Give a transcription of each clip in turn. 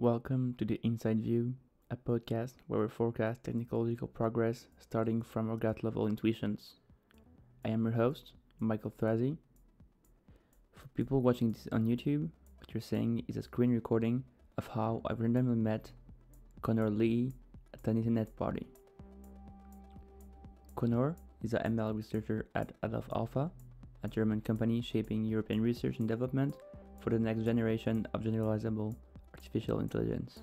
Welcome to the Inside View, a podcast where we forecast technological progress starting from our gut level intuitions. I am your host, Michael Trazzi. For people watching this on YouTube, what you're seeing is a screen recording of how I randomly met Connor Leahy at an internet party. Connor is an ML researcher at Aleph Alpha, a German company shaping European research and development for the next generation of generalizable artificial intelligence.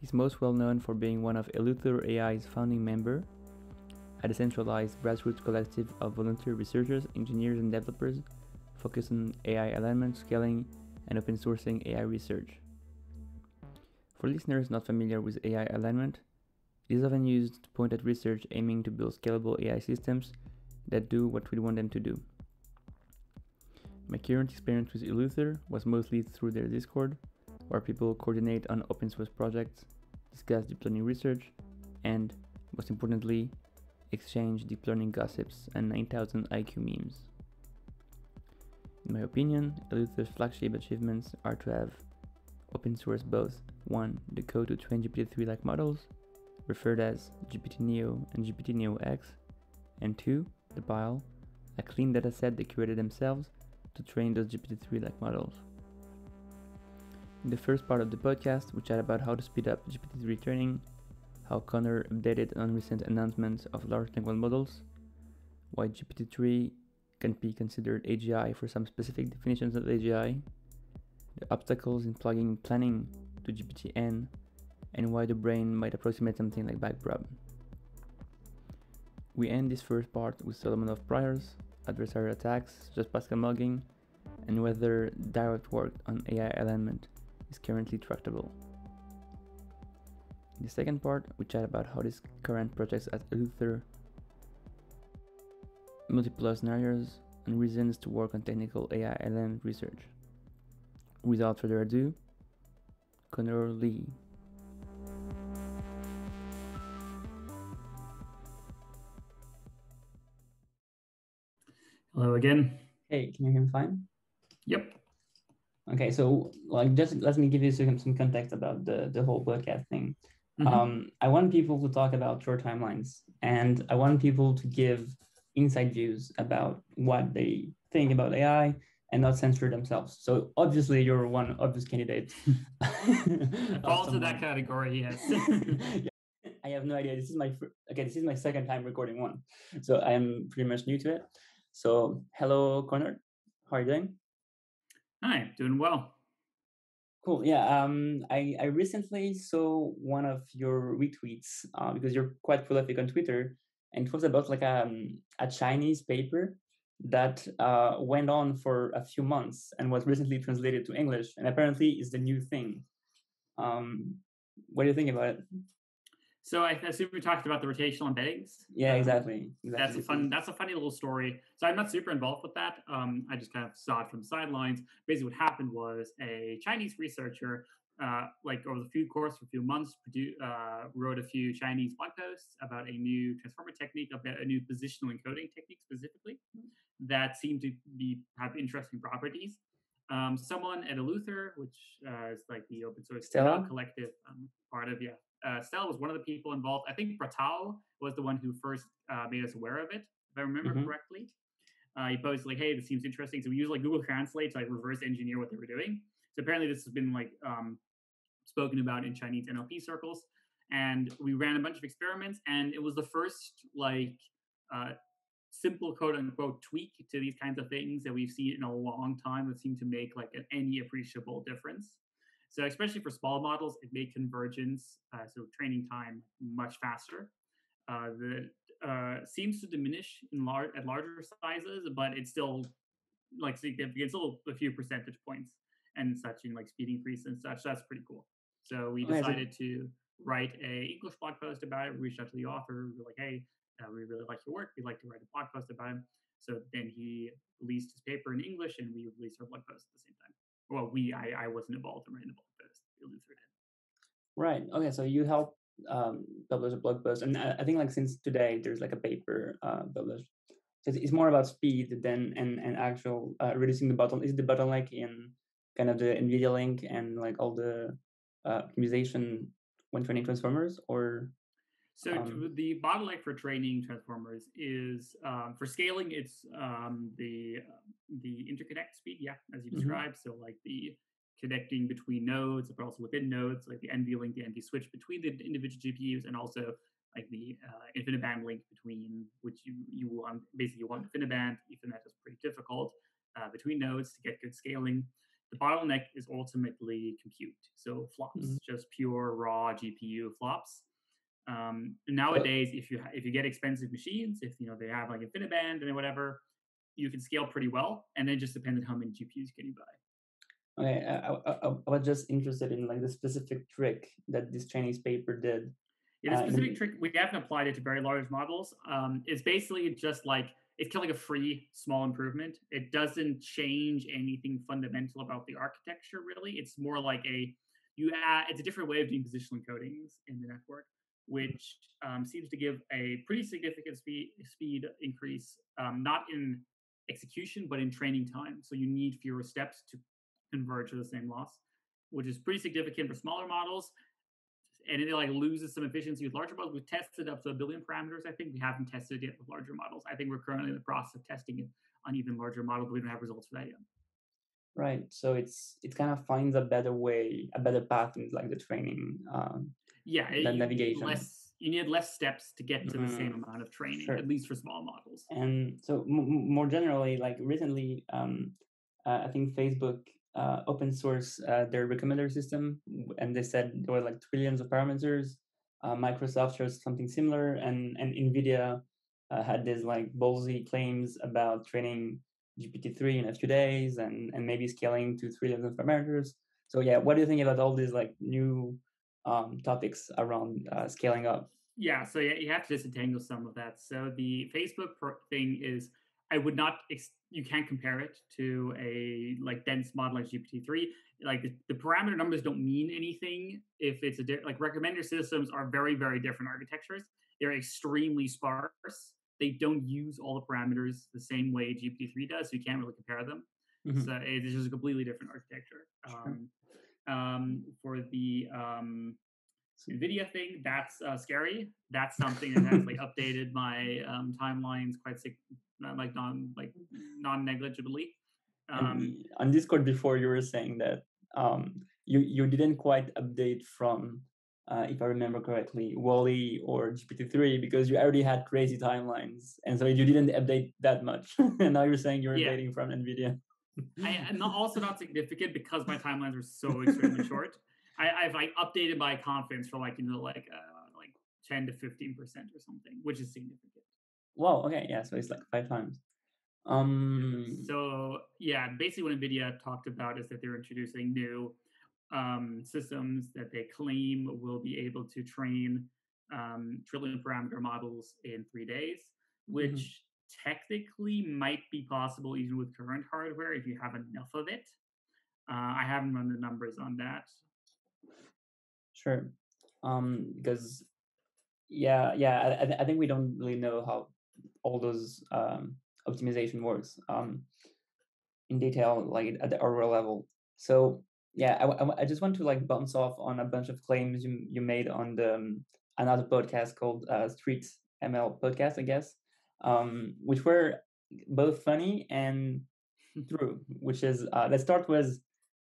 He's most well known for being one of Eleuther AI's founding member, a decentralized grassroots collective of volunteer researchers, engineers, and developers focused on AI alignment, scaling, and open sourcing AI research. For listeners not familiar with AI alignment, it is often used to point at research aiming to build scalable AI systems that do what we want them to do. My current experience with Eleuther was mostly through their Discord, where people coordinate on open source projects, discuss deep learning research, and, most importantly, exchange deep learning gossips and 9000 IQ memes. In my opinion, Eleuther's flagship achievements are to have open source both 1. the code to train GPT-3 like models, referred as GPT-Neo and GPT-Neo X, and 2. the pile, a clean dataset they created themselves to train those GPT-3 like models. In the first part of the podcast, we chat about how to speed up GPT-3 training, how Connor updated on recent announcements of large language models, why GPT-3 can be considered AGI for some specific definitions of AGI, the obstacles in plugging planning to GPT-N, and why the brain might approximate something like backprop. We end this first part with Solomonoff priors, adversarial attacks, just Pascal mugging, and whether direct work on AI alignment is currently tractable. In the second part, we chat about how these current projects at Eleuther multipolar scenarios and reasons to work on technical AI alignment research. Without further ado, Connor Leahy. Hello again. Hey, can you hear me fine? Yep. Okay, so like just let me give you some, some context about the the whole podcast thing. Mhm. Um, I want people to talk about short timelines, and I want people to give inside views about what they think about AI and not censor themselves. So obviously, you're one obvious candidate. of Fall someone- that category, yes. I have no idea. This is my fir- okay. This is my second time recording one, so I am pretty much new to it. So hello, Connor. How are you doing? Hi, doing well. Cool. Yeah. Um, I, I recently saw one of your retweets uh, because you're quite prolific on Twitter, and it was about like um, a Chinese paper that uh, went on for a few months and was recently translated to English, and apparently is the new thing. Um, what do you think about it? So I assume we talked about the rotational embeddings. Yeah, exactly. exactly. That's a fun. That's a funny little story. So I'm not super involved with that. Um, I just kind of saw it from the sidelines. Basically, what happened was a Chinese researcher, uh, like over the few course for a few months, produ- uh, wrote a few Chinese blog posts about a new transformer technique, about a new positional encoding technique specifically, that seemed to be have interesting properties. Um, someone at Eleuther, which uh, is like the open source collective um, part of, yeah, uh, Stella was one of the people involved. I think Bratao was the one who first uh, made us aware of it, if I remember Mhm. correctly. Uh, he posted like, "Hey, this seems interesting." So we used like Google Translate to like reverse engineer what they were doing. So apparently, this has been like um, spoken about in Chinese NLP circles. And we ran a bunch of experiments, and it was the first like uh, simple quote unquote tweak to these kinds of things that we've seen in a long time that seemed to make like an, any appreciable difference. So especially for small models, it made convergence, uh, so training time, much faster. Uh, the uh, seems to diminish in lar- at larger sizes, but it's still like significant. Still a few percentage points and such in like speed increase and such. That's pretty cool. So we decided to write a English blog post about it. We reached out to the author. We were like, hey, uh, we really like your work. We'd like to write a blog post about it. So then he released his paper in English, and we released our blog post at the same time. Well, we I, I wasn't involved in writing the blog post. Eleuther did. Right. Okay. So you help um, publish a blog post, and I, I think like since today there's like a paper uh, published. So it's, more about speed than and and actual uh, reducing the bottleneck. Is the bottleneck in kind of the NVIDIA link and like all the uh, optimization when training transformers, or so um, the bottleneck for training transformers is um, for scaling. It's um, the the interconnect speed, yeah, as you mm-hmm. described. So like the connecting between nodes, but also within nodes, like the NV link, the NV switch between the individual GPUs, and also like the uh, InfiniBand link between which you you want basically you want InfiniBand. Ethernet is pretty difficult uh, between nodes to get good scaling. The bottleneck is ultimately compute, so flops, mm-hmm. just pure raw GPU flops. Um, nowadays, if you if you get expensive machines, if you know they have like InfiniBand and whatever, you can scale pretty well, and then just depends on how many GPUs you can you buy. Okay, I, I, I, was just interested in like the specific trick that this Chinese paper did. Yeah, the uh, specific uh, trick we haven't applied it to very large models. Um, it's basically just like it's kind of like a free small improvement. It doesn't change anything fundamental about the architecture really. It's more like a you add it's a different way of doing positional encodings in the network which um, seems to give a pretty significant speed speed increase, um, not in execution but in training time. So you need fewer steps to converge to the same loss, which is pretty significant for smaller models. And it like loses some efficiency with larger models. We've tested up to a billion parameters. I think we haven't tested it yet with larger models. I think we're currently in the process of testing it on even larger models. But we don't have results for that yet. Right. So it's it kind of finds a better way, a better path in like the training um, yeah the navigation less you need less steps to get to mm-hmm. the same mm-hmm. amount of training sure. at least for small models and so m- more generally like recently um, uh, i think facebook uh, open source uh, their recommender system and they said there were like trillions of parameters uh, microsoft shows something similar and and nvidia uh, had these like ballsy claims about training gpt-3 in a few days and and maybe scaling to trillions of parameters so yeah what do you think about all these like new um, topics around uh, scaling up. Yeah, so yeah, you have to disentangle some of that. So the Facebook thing is, I would not, ex- you can't compare it to a like dense model like GPT-3. Like the, the parameter numbers don't mean anything if it's a di- like recommender systems are very very different architectures. They're extremely sparse. They don't use all the parameters the same way GPT-3 does, so you can't really compare them. Mm-hmm. So it's just a completely different architecture. Sure. Um, um, for the um, NVIDIA thing, that's uh, scary. That's something that has like updated my um, timelines quite sig- like non like non negligibly. Um, on Discord before, you were saying that um, you you didn't quite update from, uh, if I remember correctly, DALL-E or GPT-3 because you already had crazy timelines, and so you didn't update that much. and now you're saying you're yeah. updating from NVIDIA. I am also not significant because my timelines are so extremely short. I, I've like updated my confidence for like you know like uh, like ten to fifteen percent or something, which is significant. Wow. Okay. Yeah. So it's like five times. Um. So yeah, basically what Nvidia talked about is that they're introducing new um, systems that they claim will be able to train um, trillion parameter models in three days, mm-hmm. which technically might be possible even with current hardware if you have enough of it. Uh, I haven't run the numbers on that. Sure, um, because yeah, yeah, I, I think we don't really know how all those um, optimization works um, in detail, like at the hardware level. So yeah, I, just want to like bounce off on a bunch of claims you you made on the um, another podcast called uh, Street ML podcast, I guess um, which were both funny and true. Which is uh, let's start with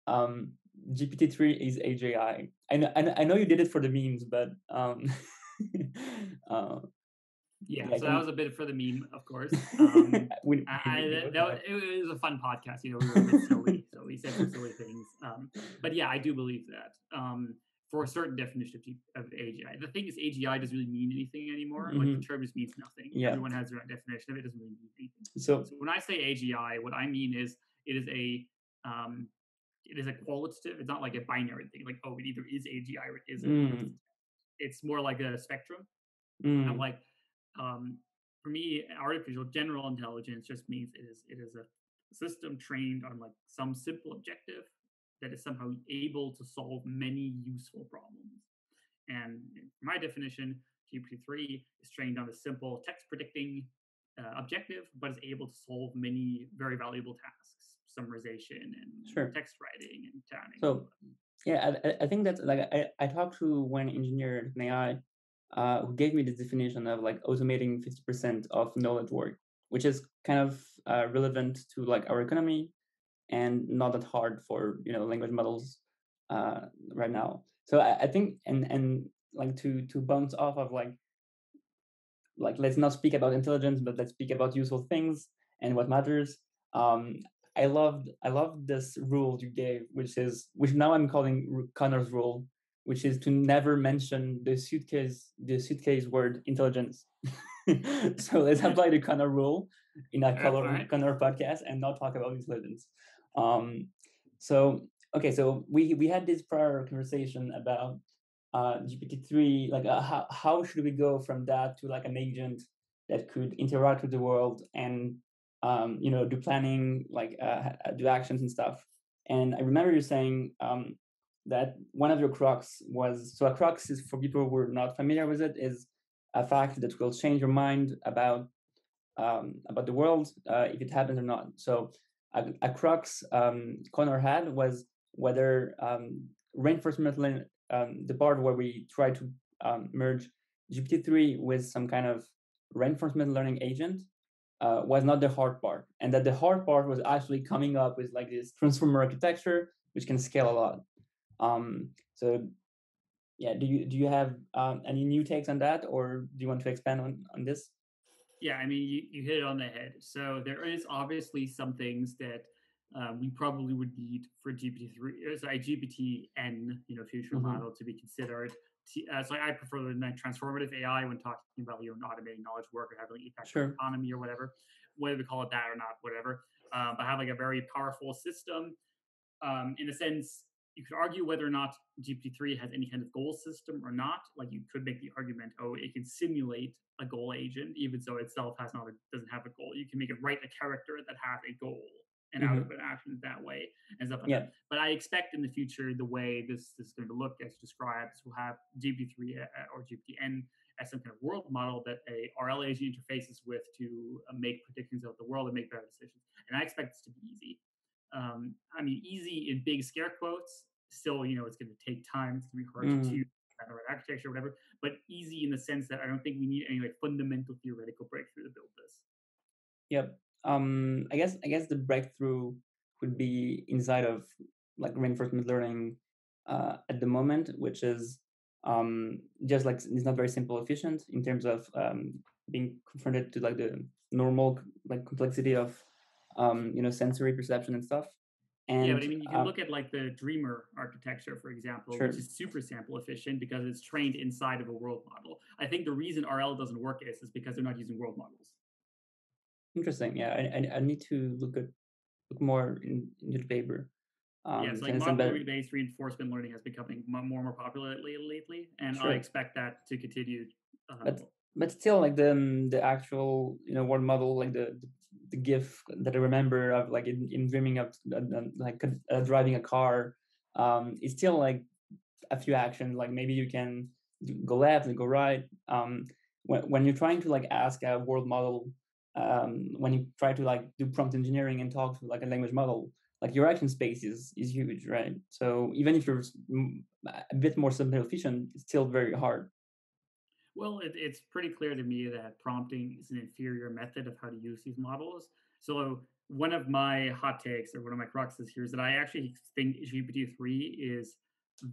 um, GPT three is AGI. I know, I know you did it for the memes, but um, uh, yeah, yeah, so that was a bit for the meme, of course. Um, we, I, that, was, it was a fun podcast. You know, we were a bit silly, so we said some silly things. Um, but yeah, I do believe that. Um, for a certain definition of, AGI. The thing is, AGI doesn't really mean anything anymore. Mm-hmm. Like the mm-hmm. term just means nothing. Yeah. Everyone has their own definition of it. it. Doesn't really mean anything. So, so when I say AGI, what I mean is it is a um, it is a qualitative. It's not like a binary thing. Like oh, it either is AGI or it isn't. Mm. It's more like a spectrum. Mm. And like um, for me, artificial general intelligence just means it is it is a system trained on like some simple objective that is somehow able to solve many useful problems. And my definition, GPT-3 is trained on a simple text predicting uh, objective, but is able to solve many very valuable tasks. summarization and Sure. text writing and sounding. So yeah, I, I- think that's like I, I talked to one engineer at AI uh, who gave me the definition of like automating 50% of knowledge work, which is kind of uh, relevant to like our economy and not that hard for you know language models uh, right now. So I, I think and and like to to bounce off of like like let's not speak about intelligence, but let's speak about useful things and what matters. Um, I loved I loved this rule you gave, which is which now I'm calling Connor's rule, which is to never mention the suitcase the suitcase word intelligence. so let's apply the Connor rule in a Yeah, Connor, alright. Connor podcast and not talk about intelligence. Um, so okay, so we we had this prior conversation about uh, GPT-3, like uh, how how should we go from that to like an agent that could interact with the world and um, you know do planning, like uh, do actions and stuff. And I remember you saying um, that one of your crux was so a crux is for people who are not familiar with it is a fact that will change your mind about um, about the world uh, if it happens or not. So a, a crux um, Connor had was whether um, reinforcement learning, um, the part where we try to um, merge GPT-3 with some kind of reinforcement learning agent uh, was not the hard part, and that the hard part was actually coming up with like this transformer architecture which can scale a lot. Um, so yeah, do you do you have um, any new takes on that, or do you want to expand on on this? Yeah, I mean, you, you hit it on the head. So there is obviously some things that uh, we probably would need for GPT three, uh, sorry, GPT N, you know, future Mhm. model to be considered. T- Uh, so I prefer the like, transformative AI when talking about you know automating knowledge work or having effect on Sure. the economy or whatever, whether we call it that or not, whatever. Um, but have like a very powerful system. Um, in a sense, you could argue whether or not GPT-3 has any kind of goal system or not. Like you could make the argument, oh, it can simulate a goal agent, even though itself has not a, doesn't have a goal. You can make it write a character that has a goal and Mhm. output actions that way and stuff like Yeah. that. But I expect in the future the way this, this is going to look as described, is we'll have GPT-3 uh, or GPT-N as some kind of world model that a RL agent interfaces with to uh, make predictions of the world and make better decisions. And I expect this to be easy. Um, I mean, easy in big scare quotes. Still, you know, it's going to take time. It's going to be hard Mm. to find the right architecture, or whatever. But easy in the sense that I don't think we need any like fundamental theoretical breakthrough to build this. Yep. Um, I guess I guess the breakthrough would be inside of like reinforcement learning uh, at the moment, which is um, just like it's not very sample efficient in terms of um, being confronted to like the normal like complexity of um, you know sensory perception and stuff. And yeah, but I mean, you can uh, look at like the Dreamer architecture, for example, Sure. which is super sample efficient because it's trained inside of a world model. I think the reason RL doesn't work is is because they're not using world models. interesting. Yeah, I, I I need to look at look more in, into the paper. Um, yeah, it's to like model-based reinforcement learning has becoming more and more popular lately, lately and Sure. I expect that to continue. Um, But- but still like the um, the actual you know world model like the the, gif that i remember of like in, in dreaming of uh, uh, like uh, driving a car um it's still like a few actions like maybe you can go left and go right um when, when you're trying to like ask a world model um when you try to like do prompt engineering and talk to like a language model like your action space is is huge right? So even if you're a bit more sample efficient it's still very hard Well, it, it's pretty clear to me that prompting is an inferior method of how to use these models. So one of my hot takes or one of my cruxes here is that I actually think GPT-3 is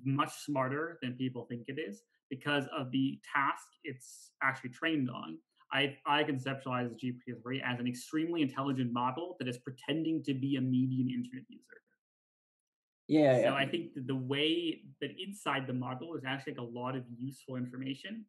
much smarter than people think it is because of the task it's actually trained on. I, I conceptualize GPT-3 as an extremely intelligent model that is pretending to be a median internet user. yeah, So yeah. I think that the way that inside the model is actually like a lot of useful information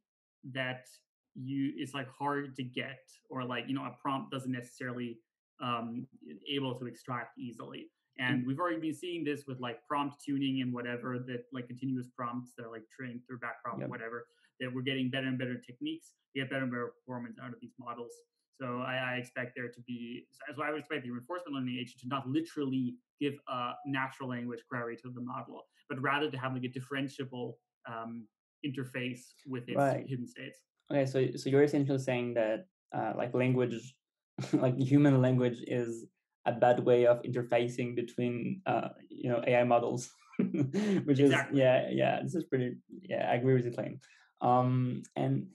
that you it's like hard to get or like you know a prompt doesn't necessarily um able to extract easily. And we've already been seeing this with like prompt tuning and whatever that like continuous prompts that are like trained through backprop Yep. whatever that we're getting better and better techniques to get better and better performance out of these models. So I, I expect there to be, so I would expect the reinforcement learning agent to not literally give a natural language query to the model, but rather to have like a differentiable um, interface with its Right. hidden states. Okay, so so you're essentially saying that uh, like language, like human language, is a bad way of interfacing between uh, you know AI models, which exactly. is yeah yeah this is pretty yeah I agree with the claim. Um, and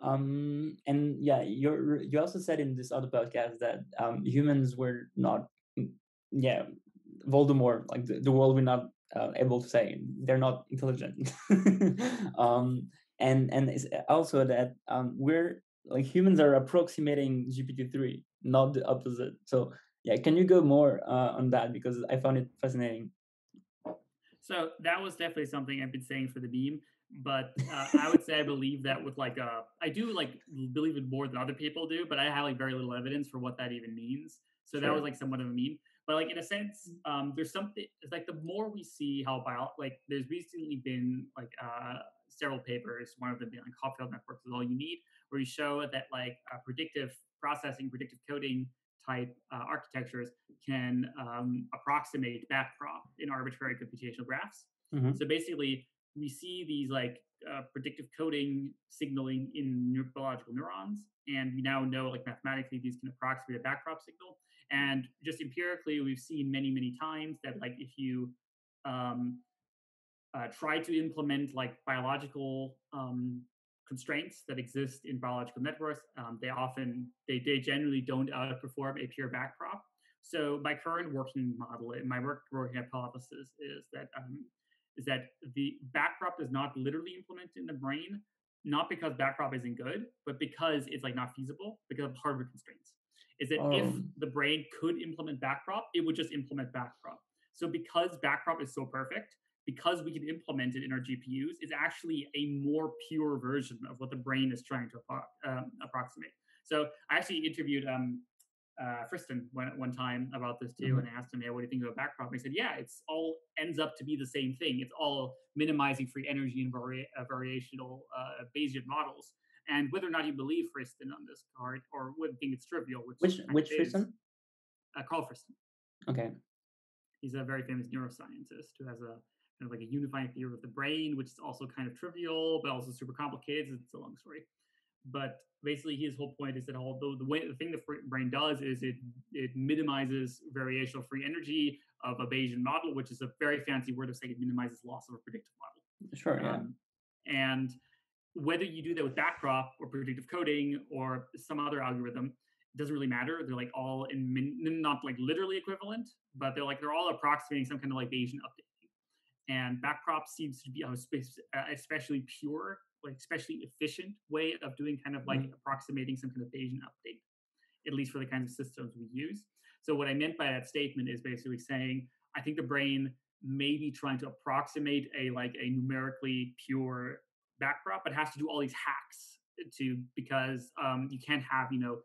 um, and yeah, you you also said in this other podcast that um, humans were not yeah Voldemort like the, the world we're not uh, able to say they're not intelligent. um, and and also that um, we're like humans are approximating GPT-3, not the opposite. So yeah, can you go more uh, on that because I found it fascinating. So that was definitely something I've been saying for the meme, but uh, I would say I believe that with like a, uh, I do like believe it more than other people do, but I have like very little evidence for what that even means. So sure. that was like somewhat of a meme. But like in a sense, um, there's something. It's like the more we see how bio, like there's recently been like uh, several papers, one of them being like Hopfield networks is all you need, where you show that like uh, predictive processing, predictive coding type uh, architectures can um, approximate backprop in arbitrary computational graphs. Mm-hmm. So basically, we see these like uh, predictive coding signaling in biological neurons, and we now know like mathematically these can approximate a backprop signal. And just empirically, we've seen many many times that like if you um, uh, try to implement like biological um, constraints that exist in biological networks. Um, they often, they, they generally don't outperform a pure backprop. So my current working model, my work, working hypothesis is that um, is that the backprop is not literally implemented in the brain, not because backprop isn't good, but because it's like not feasible because of hardware constraints. Is that um. if the brain could implement backprop, it would just implement backprop. So because backprop is so perfect, because we can implement it in our GPUs, is actually a more pure version of what the brain is trying to um, approximate. So I actually interviewed um, uh, Friston one, one time about this too, mm-hmm. and I asked him, "Yeah, what do you think about backprop?" He said, "Yeah, it's all ends up to be the same thing. It's all minimizing free energy and vari- uh, variational uh, Bayesian models." And whether or not you believe Friston on this card, or would think it's trivial, which which which Friston? Uh, Karl Friston. Okay. He's a very famous neuroscientist who has a kind of like a unifying theory of the brain, which is also kind of trivial, but also super complicated. It's a long story. But basically, his whole point is that although the way the thing the brain does is it it minimizes variational free energy of a Bayesian model, which is a very fancy word of saying it minimizes loss of a predictive model. Sure. Yeah. Um, and whether you do that with backprop or predictive coding or some other algorithm, it doesn't really matter. They're like all in min, not like literally equivalent, but they're like they're all approximating some kind of like Bayesian update and backprop seems to be a especially pure like especially efficient way of doing kind of like mm-hmm. approximating some kind of bayesian update at least for the kinds of systems we use so what i meant by that statement is basically saying i think the brain may be trying to approximate a like a numerically pure backprop but has to do all these hacks to because um, you can't have you know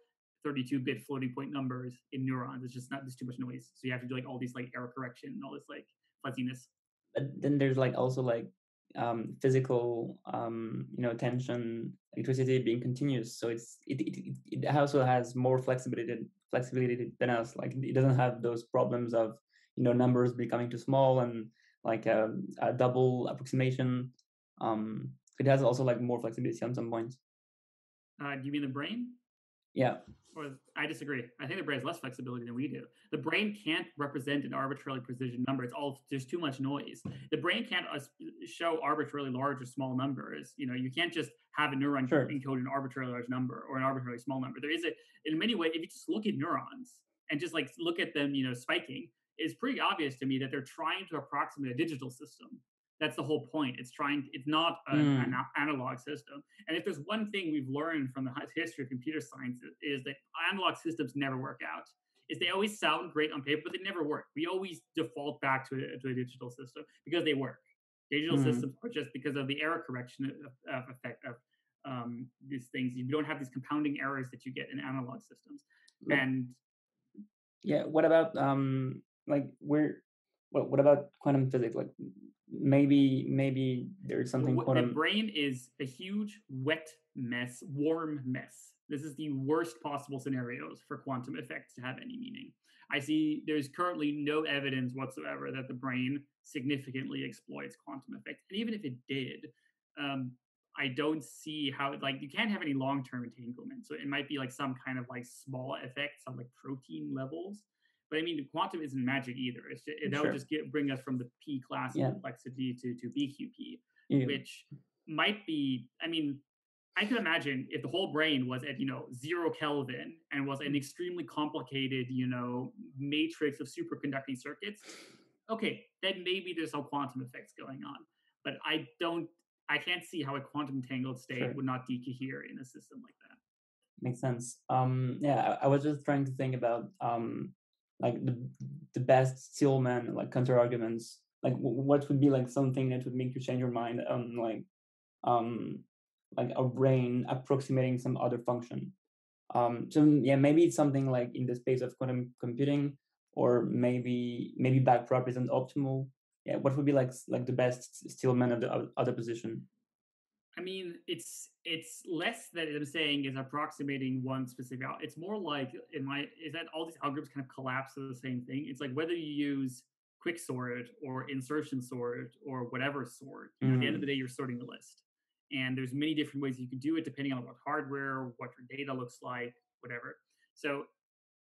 32 bit floating point numbers in neurons. It's just not there's too much noise. So you have to do like all these like error correction and all this like fuzziness. But then there's like also like um, physical um, you know tension electricity being continuous. So it's it, it, it also has more flexibility flexibility than us. Like it doesn't have those problems of you know numbers becoming too small and like a, um, a double approximation. Um it has also like more flexibility on some points uh, do you mean the brain yeah or I disagree. I think the brain has less flexibility than we do. The brain can't represent an arbitrarily precision number. It's all there's too much noise. The brain can't uh, show arbitrarily large or small numbers. You know, you can't just have a neuron sure. encode an arbitrarily large number or an arbitrarily small number. There is a in many ways. If you just look at neurons and just like look at them, you know, spiking, it's pretty obvious to me that they're trying to approximate a digital system that's the whole point. It's trying. It's not a, mm. an analog system. And if there's one thing we've learned from the history of computer science is that analog systems never work out. Is they always sound great on paper, but they never work. We always default back to a, to a digital system because they work. Digital mm. systems are just because of the error correction effect of um, these things. You don't have these compounding errors that you get in analog systems. And yeah, what about um, like where? What, what about quantum physics? Like maybe maybe there's something well, the brain is a huge wet mess warm mess. This is the worst possible scenarios for quantum effects to have any meaning. I see there's currently no evidence whatsoever that the brain significantly exploits quantum effects and even if it did um, i don't see how like you can't have any long-term entanglement so it might be like some kind of like small effects on like protein levels But I mean, quantum isn't magic either. It's just, that Sure. would just get, bring us from the P class Yeah. of complexity to to BQP, Yeah. which might be. I mean, I can imagine if the whole brain was at you know zero Kelvin and was an extremely complicated you know matrix of superconducting circuits. Okay, then maybe there's some quantum effects going on, but I don't. I can't see how a quantum entangled state Sure. would not decohere in a system like that. makes sense. Um, yeah, I, I was just trying to think about um, like the the best steelman like counter arguments. Like, what would be like something that would make you change your mind on like um, like a brain approximating some other function. Um, so yeah, maybe it's something like in the space of quantum computing, or maybe maybe backprop isn't optimal. Yeah, what would be like like the best steelman of the other position? I mean, it's it's less that I'm saying is approximating one specific. It's more like in my is that all these algorithms kind of collapse to the same thing. It's like whether you use quicksort or insertion sort or whatever sort. you know, At the end of the mm-hmm. day, you're sorting the list, and there's many different ways you can do it depending on what hardware, what your data looks like, whatever. So.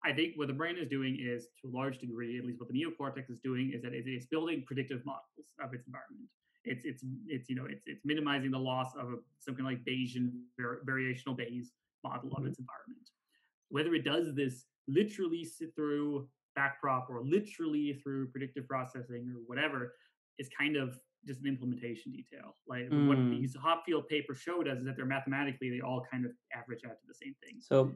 I think what the brain is doing is, to a large degree, at least what the neocortex is doing, is that it is building predictive models of its environment it's it's it's you know it's it's minimizing the loss of a, something like Bayesian var- variational Bayes model of Mhm. its environment. Whether it does this literally sit through backprop or literally through predictive processing or whatever is kind of just an implementation detail. Like what Mm. these Hopfield paper showed us is that they're mathematically they all kind of average out to the same thing. So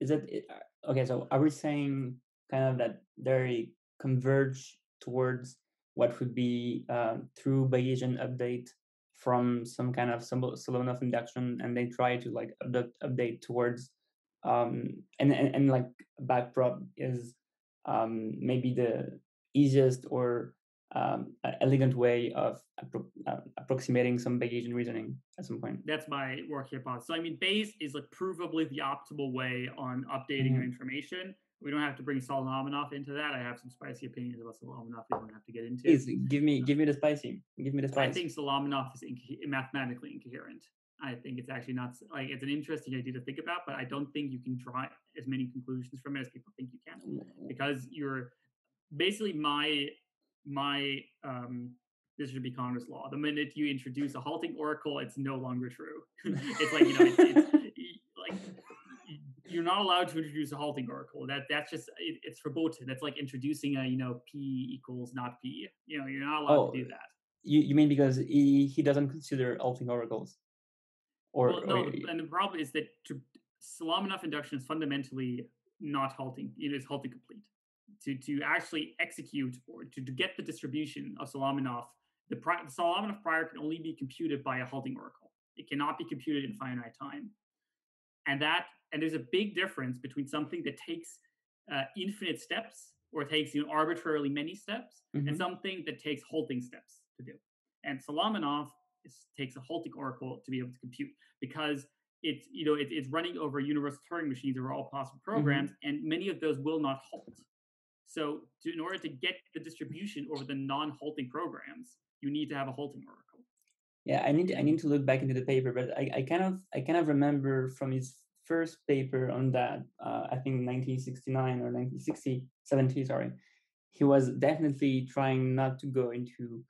is it it- uh, okay? So are we saying kind of that they converge towards what would be uh, through Bayesian update from some kind of Solomonoff induction, and they try to like update, update towards um, and, and and like backprop is um, maybe the easiest or um, elegant way of appro- uh, approximating some Bayesian reasoning at some point. That's my work hypothesis. So I mean, Bayes is like provably the optimal way on updating your Mhm. information. We don't have to bring Solomonoff into that. I have some spicy opinions about Solomonoff we don't have to get into. Please give me give me the spicy. Give me the spice. I think Solomonoff is inco- mathematically incoherent. I think it's actually not like it's an interesting idea to think about, but I don't think you can draw as many conclusions from it as people think you can because you're basically my my um this should be Connor's law. The minute you introduce a halting oracle, it's no longer true. it's like you know, it's, it's y- like y- you're not allowed to introduce a halting oracle. That that's just it, it's verboten. That's like introducing a you know p equals not p. You know, you're not allowed to oh, do Oh, that. You you mean because he, he doesn't consider halting oracles, or, well, no, or the- and the problem is that to, Solomonoff induction is fundamentally not halting. It is halting complete. To to actually execute or to, to get the distribution of Solomonoff, the, pri- the Solomonoff prior can only be computed by a halting oracle. It cannot be computed in finite time. And that and there's a big difference between something that takes uh, infinite steps or takes you know, arbitrarily many steps and Mhm. something that takes halting steps to do. And Solomonoff is, takes a halting oracle to be able to compute because it's you know it, it's running over universal Turing machines over all possible programs, and many of those will not halt. So, to, in order to get the distribution over the non-halting programs, you need to have a halting oracle. yeah, I need I need to look back into the paper, but I, I kind of I kind of remember from his first paper on that, uh, I think 1969 or 1960, 70, sorry, he was definitely trying not to go into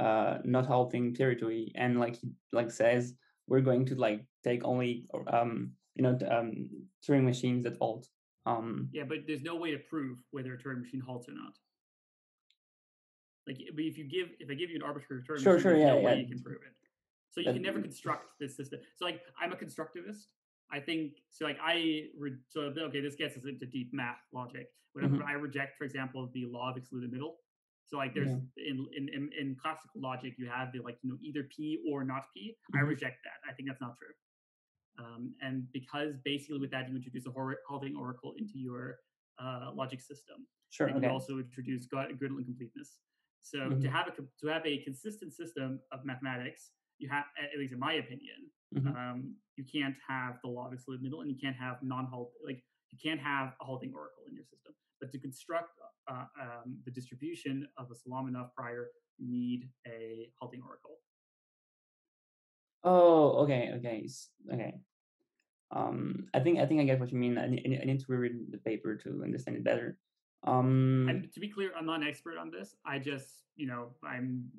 uh, not halting territory, and like he like says, we're going to like take only um you know um Turing machines that halt. Um, Yeah, but there's no way to prove whether a Turing machine halts or not. Like, but if you give if I give you an arbitrary Turing Sure, machine, sure, there's no yeah, way yeah. you can prove it. So you That- can never construct this system. So like, I'm a constructivist. I think so. Like I re- so okay, this gets us into deep math logic. Whenever Mhm. I reject, for example, the law of excluded middle. So like, there's in, in in in classical logic, you have the like you know either p or not p. I Mhm. reject that. I think that's not true. Um, and because basically with that you introduce a hor- halting oracle into your uh, logic system, sure, and okay. you also introduce Gö- Gödel incompleteness. So to Mhm. have a to have a consistent system of mathematics, you have, at least in my opinion, Mhm. um, you can't have the law of middle, and you can't have non-halt like you can't have a halting oracle in your system. But to construct uh, um, the distribution of a Solomonoff prior, you need a halting oracle. Oh, okay, okay, okay. Um, I think I think I get what you mean. I need, I need- I need to reread the paper to understand it better. Um, And to be clear, I'm not an expert on this. I just, you know, I'm.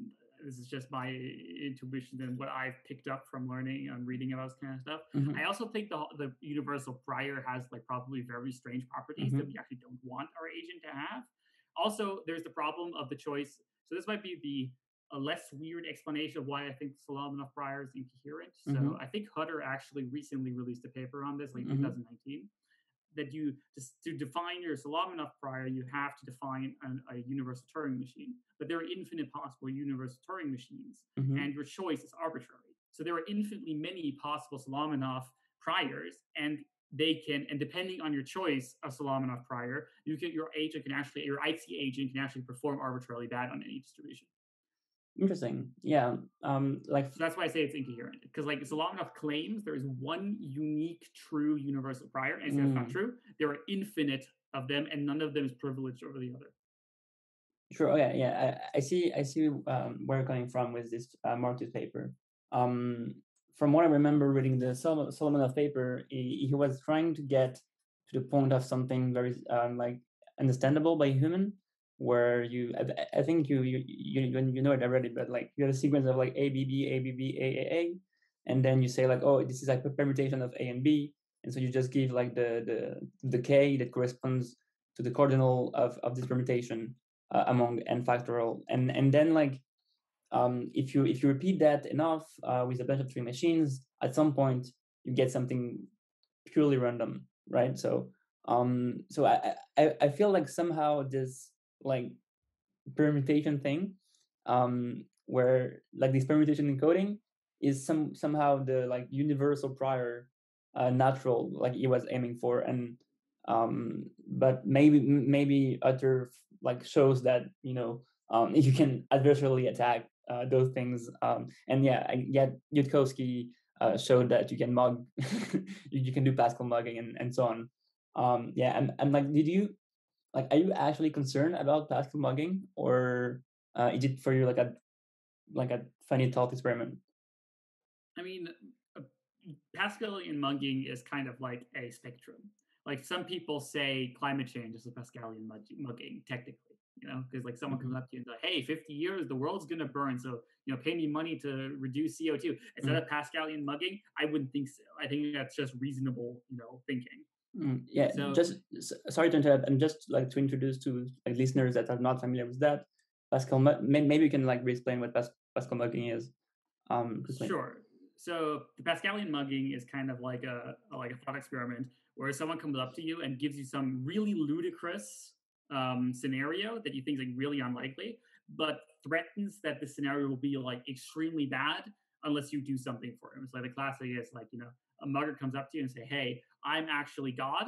This is just my intuition and what I've picked up from learning and reading about this kind of stuff. mhm, I also think the the universal prior has like probably very strange properties that we actually don't want our agent to have. Also, there's the problem of the choice. So this might be the a less weird explanation of why I think Solomonoff prior is incoherent. So Mhm. I think Hutter actually recently released a paper on this, like Mhm. 2019, that you just to define your Solomonoff prior, you have to define an, a universal Turing machine. But there are infinite possible universal Turing machines mhm. and your choice is arbitrary. So there are infinitely many possible Solomonoff priors, and they can, and depending on your choice of Solomonoff prior, you can your agent can actually your IT agent can actually perform arbitrarily bad on any distribution. Interesting. Yeah. Um, like So that's why I say it's incoherent because like Solomonoff claims there is one unique true universal prior, and it's not Mm. true. There are infinite of them, and none of them is privileged over the other. Sure. Okay. Yeah. I, I see. I see um, where you're coming from with this uh, Marcus paper. Um, from what I remember reading the Sol- Solomonoff paper, he, he was trying to get to the point of something very um, like understandable by human, where you. I, I think you you you you know it already, but like you have a sequence of like A B B A B B A A A, and then you say like, oh, this is like a permutation of A and B, and so you just give like the the the K that corresponds to the cardinal of of this permutation uh, among n factorial and and then like um, if you if you repeat that enough uh, with a bunch of three machines at some point you get something purely random right so um so i i, I feel like somehow this like permutation thing um where like this permutation encoding is some somehow the like universal prior uh, natural like he was aiming for. And um but maybe maybe Hutter like shows that you know um you can adversarially attack uh, those things um and yeah I get uh, showed that you can mug you, you can do Pascal mugging and, and so on. Um yeah and, and like did you like are you actually concerned about Pascal mugging or uh is it for you like a like a funny thought experiment I mean, uh, Pascalian mugging is kind of like a spectrum. Like some people say climate change is a Pascalian mug- mugging, technically, you know, because like someone comes Mhm. up to you and like, hey, 50 years, the world's gonna burn, so you know, pay me money to reduce CO2. Is that a Pascalian mugging? I wouldn't think so. I think that's just reasonable, you know, thinking. Mm, yeah, So- just sorry to interrupt, and just like to introduce to like listeners that are not familiar with that, Pascal. Maybe you can like re-explain what Pas- Pascal mugging is. Um. Sure. So the Pascalian mugging is kind of like a a- like a thought experiment where someone comes up to you and gives you some really ludicrous um, scenario that you think is like really unlikely, but threatens that the scenario will be like extremely bad unless you do something for him. So the classic is like you know a mugger comes up to you and say, "Hey, I'm actually God.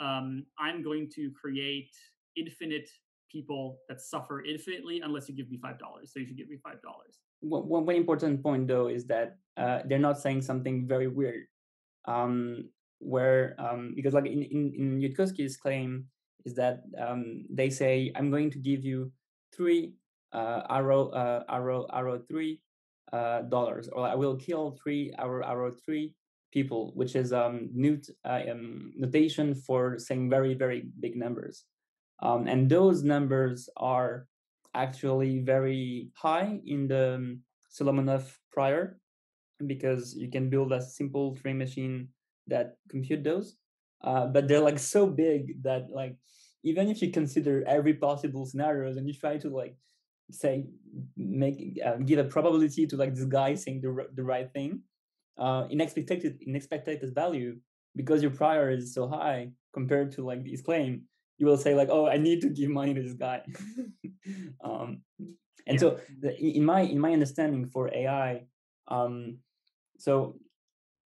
Um, I'm going to create infinite people that suffer infinitely unless you give me five dollars. So you should give me five dollars." One, one one important point though is that uh, they're not saying something very weird. Um, where um, because like in in, in Yudkowsky's claim is that um, they say I'm going to give you three uh, arrow uh, arrow arrow three uh, dollars, or I will kill three arrow arrow three people, which is um, uh, um, notation for saying very very big numbers, um, and those numbers are actually very high in the um, Solomonoff prior because you can build a simple Turing machine that compute those. Uh, but they're like so big that like even if you consider every possible scenarios and you try to like say make uh, give a probability to like this guy saying the, the right thing uh in expected in expected value because your prior is so high compared to like this claim you will say like oh i need to give money to this guy um and Yeah. so the, in my in my understanding for ai um so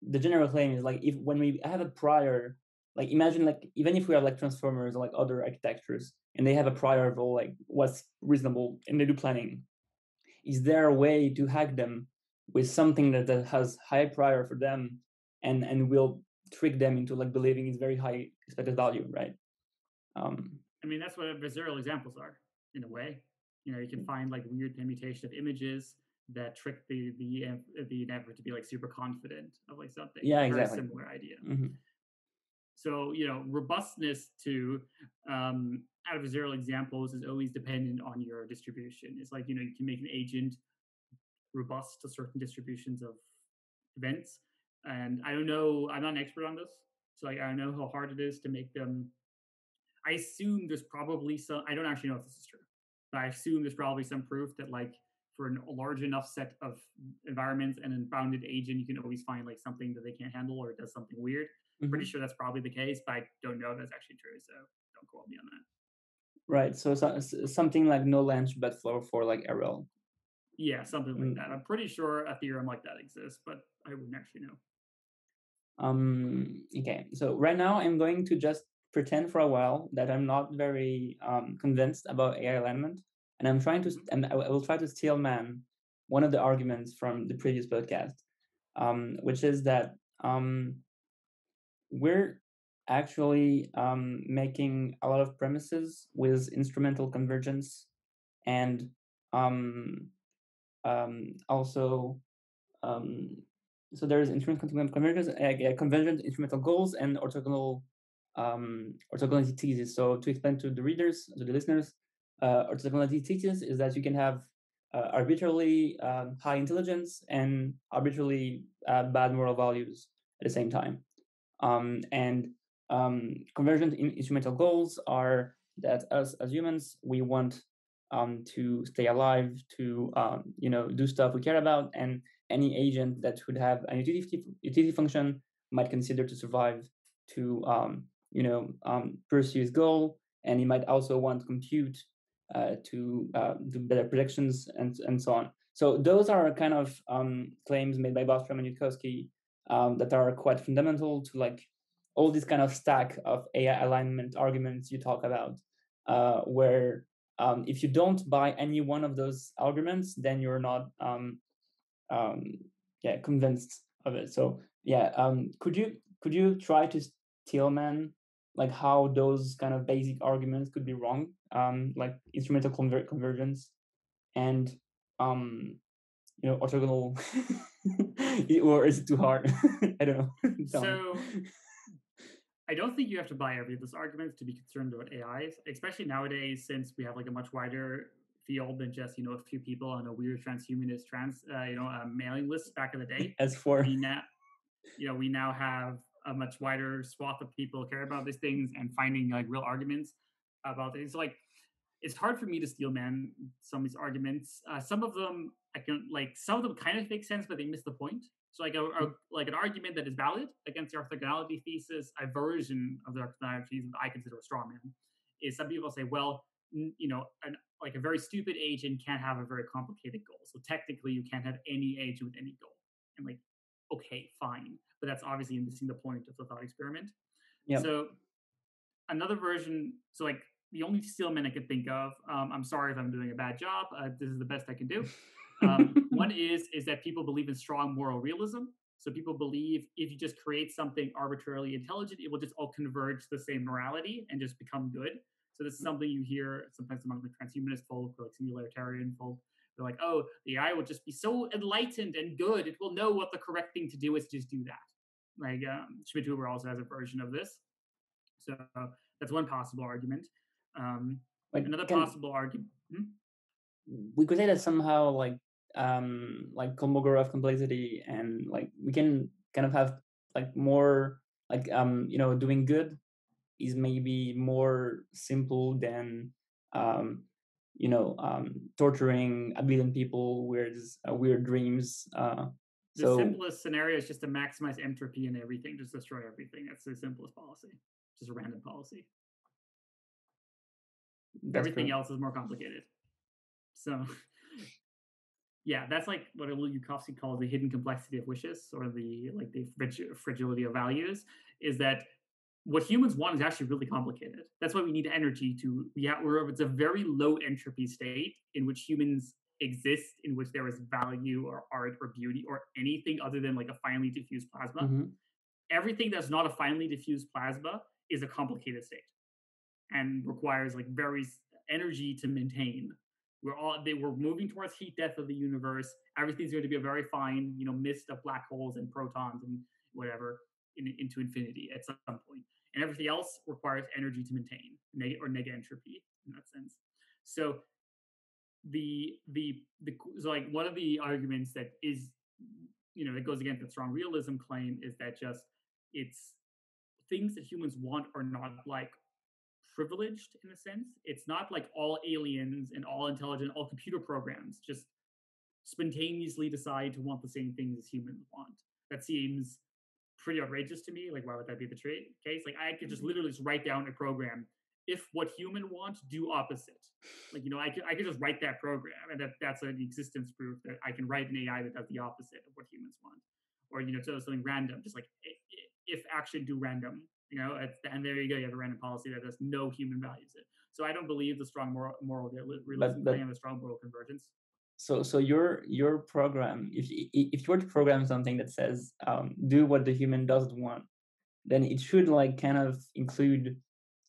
the general claim is like if when we have a prior like imagine like even if we have like transformers or like other architectures and they have a prior of all like what's reasonable and they do planning is there a way to hack them with something that, that has high prior for them and and will trick them into like believing it's very high expected value right um I mean, that's what adversarial examples are in a way. You know, you Mm. can find like weird permutation of images that trick the the the network to be like super confident of like something. Yeah, exactly. similar idea. mhm. So you know, robustness to um, adversarial examples is always dependent on your distribution. It's like you know you can make an agent robust to certain distributions of events, and I don't know. I'm not an expert on this, so like I don't know how hard it is to make them. I assume there's probably some. I don't actually know if this is true, but I assume there's probably some proof that like for a large enough set of environments and a bounded agent, you can always find like something that they can't handle or it does something weird. Mm-hmm. Pretty sure that's probably the case, but I don't know if that's actually true. So don't quote me on that. Right. So, so something like no length but flow for like RL. Yeah, something like mm. that. I'm pretty sure a theorem like that exists, but I wouldn't actually know. Um. Okay. So right now I'm going to just pretend for a while that I'm not very um, convinced about AI alignment, and I'm trying to mm-hmm. and I will try to steel man one of the arguments from the previous podcast, um, which is that um, we're actually um, making a lot of premises with instrumental convergence and um, um, also um, so there's instrumental convergence, uh, convergent instrumental goals and orthogonal um, orthogonality thesis. So to explain to the readers, to the listeners, uh, orthogonality thesis is that you can have uh, arbitrarily um, high intelligence and arbitrarily uh, bad moral values at the same time. Um, and um, convergent in instrumental goals are that us as humans, we want um, to stay alive, to um, you know do stuff we care about, and any agent that would have an utility utility function might consider to survive to um, you know um, pursue his goal, and he might also want to compute uh, to uh, do better predictions and and so on. So those are kind of um, claims made by Bostrom and Yudkowsky um, that are quite fundamental to like all this kind of stack of AI alignment arguments you talk about, uh, where um, if you don't buy any one of those arguments, then you're not um, um, yeah convinced of it. So yeah, um, could you could you try to tell man like how those kind of basic arguments could be wrong, um, like instrumental conver- convergence and you know orthogonal, or is it too hard? I don't know. so I don't think you have to buy every of those arguments to be concerned about AIs, especially nowadays since we have like a much wider field than just you know a few people on a weird transhumanist trans uh, you know a mailing list back in the day. As for we now, you know, we now have a much wider swath of people care about these things and finding like real arguments about it. It's like it's hard for me to steel man some of these arguments. Uh, some of them I can like some of them kind of make sense, but they miss the point. So like a, a, like an argument that is valid against the orthogonality thesis, a version of the orthogonality thesis that I consider a straw man, is some people say, well, you know, an, like a very stupid agent can't have a very complicated goal. So technically, you can't have any agent with any goal. And like, okay, fine, but that's obviously missing the point of the thought experiment. Yeah. So another version, so like the only steelman I could think of. Um, I'm sorry if I'm doing a bad job. Uh, this is the best I can do. Um, one is is that people believe in strong moral realism. So people believe if you just create something arbitrarily intelligent, it will just all converge to the same morality and just become good. So this is something you hear sometimes among the transhumanist folk or like singularitarian folk. They're like, oh, the AI will just be so enlightened and good. It will know what the correct thing to do is. Just do that. Like um, Schmidhuber also has a version of this. So that's one possible argument. Um, like, another can, possible argument. Hmm? We could say that somehow like um like Kolmogorov complexity and like we can kind of have like more like um you know doing good is maybe more simple than um you know um torturing a billion people with uh, weird dreams uh the so, simplest scenario is just to maximize entropy and everything just destroy everything. That's the simplest policy just a random policy. Everything else is more complicated. So yeah, that's like what Yudkowsky calls the hidden complexity of wishes, or the like the fragility of values, is that what humans want is actually really complicated. That's why we need energy to yeah, we're it's a very low entropy state in which humans exist, in which there is value or art or beauty or anything other than like a finely diffused plasma. Mm-hmm. Everything that's not a finely diffused plasma is a complicated state and requires like very energy to maintain we're all they were moving towards heat death of the universe. Everything's going to be a very fine, you know, mist of black holes and protons and whatever. in, into infinity at some point, and everything else requires energy to maintain, neg- or neg entropy in that sense. So the the the so like one of the arguments that is you know that goes against the strong realism claim is that just it's things that humans want are not like privileged in a sense. It's not like all aliens and all intelligent, all computer programs just spontaneously decide to want the same things as humans want. That seems pretty outrageous to me. Like, why would that be the tra- case? Like, I could just mm-hmm. literally just write down a program. If what human want, do opposite. Like, you know, I could I could just write that program, and that that's an existence proof that I can write an AI that does the opposite of what humans want, or you know, so something random, just like if action do random, you know, and there you go, you have a random policy that has no human values it. So I don't believe the strong moral, moral realism but, but, claim of strong moral convergence. So so your your program if if you were to program something that says um, do what the human doesn't want then it should like kind of include